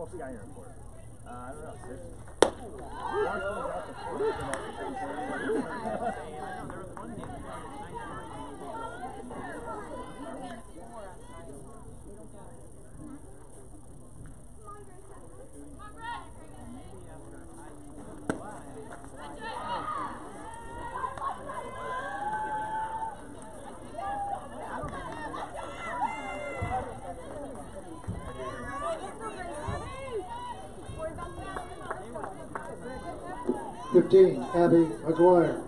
else we got here? Uh, I don't know, six? 15, Abby McGuire.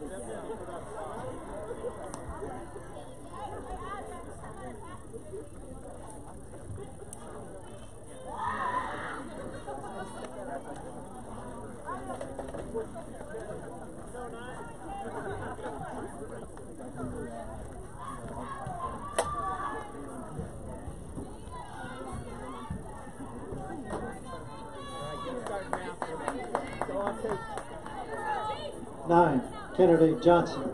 Nine, Johnson.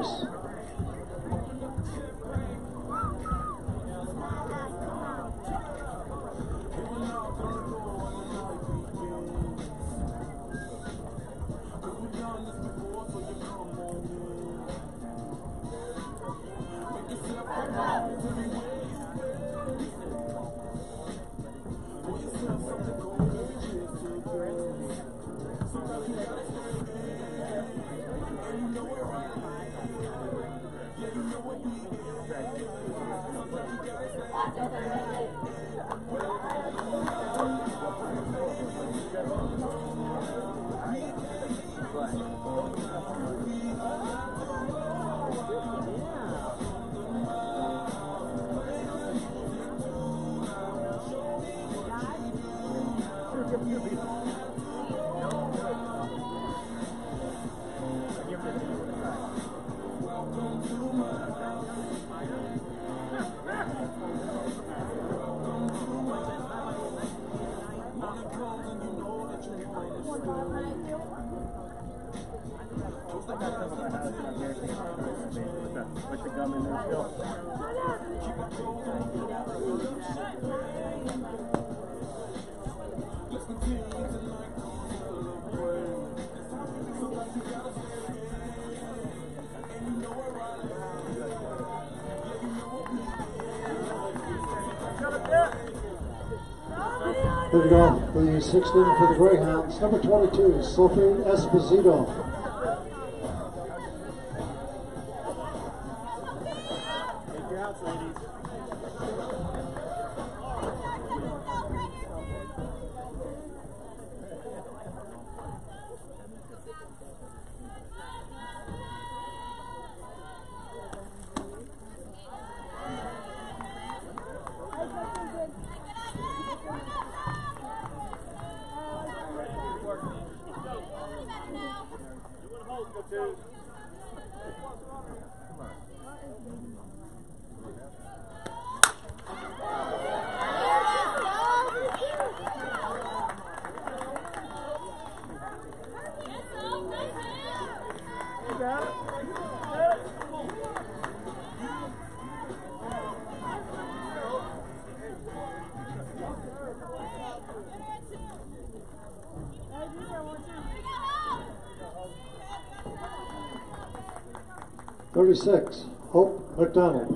Left 16 for the Greyhounds. Number 22, Sophie Esposito. 36, Hope McDonald.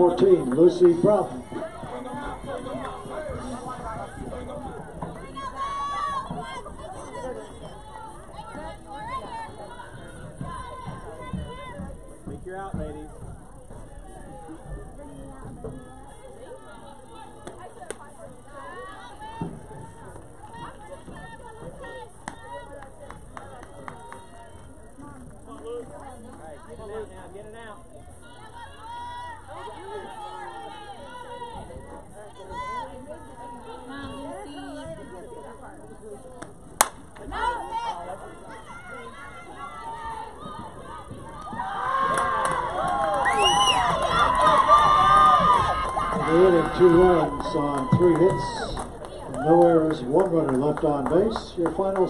14, Lucy Brown.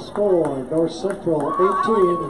Score, North Central 18, Carmel 8.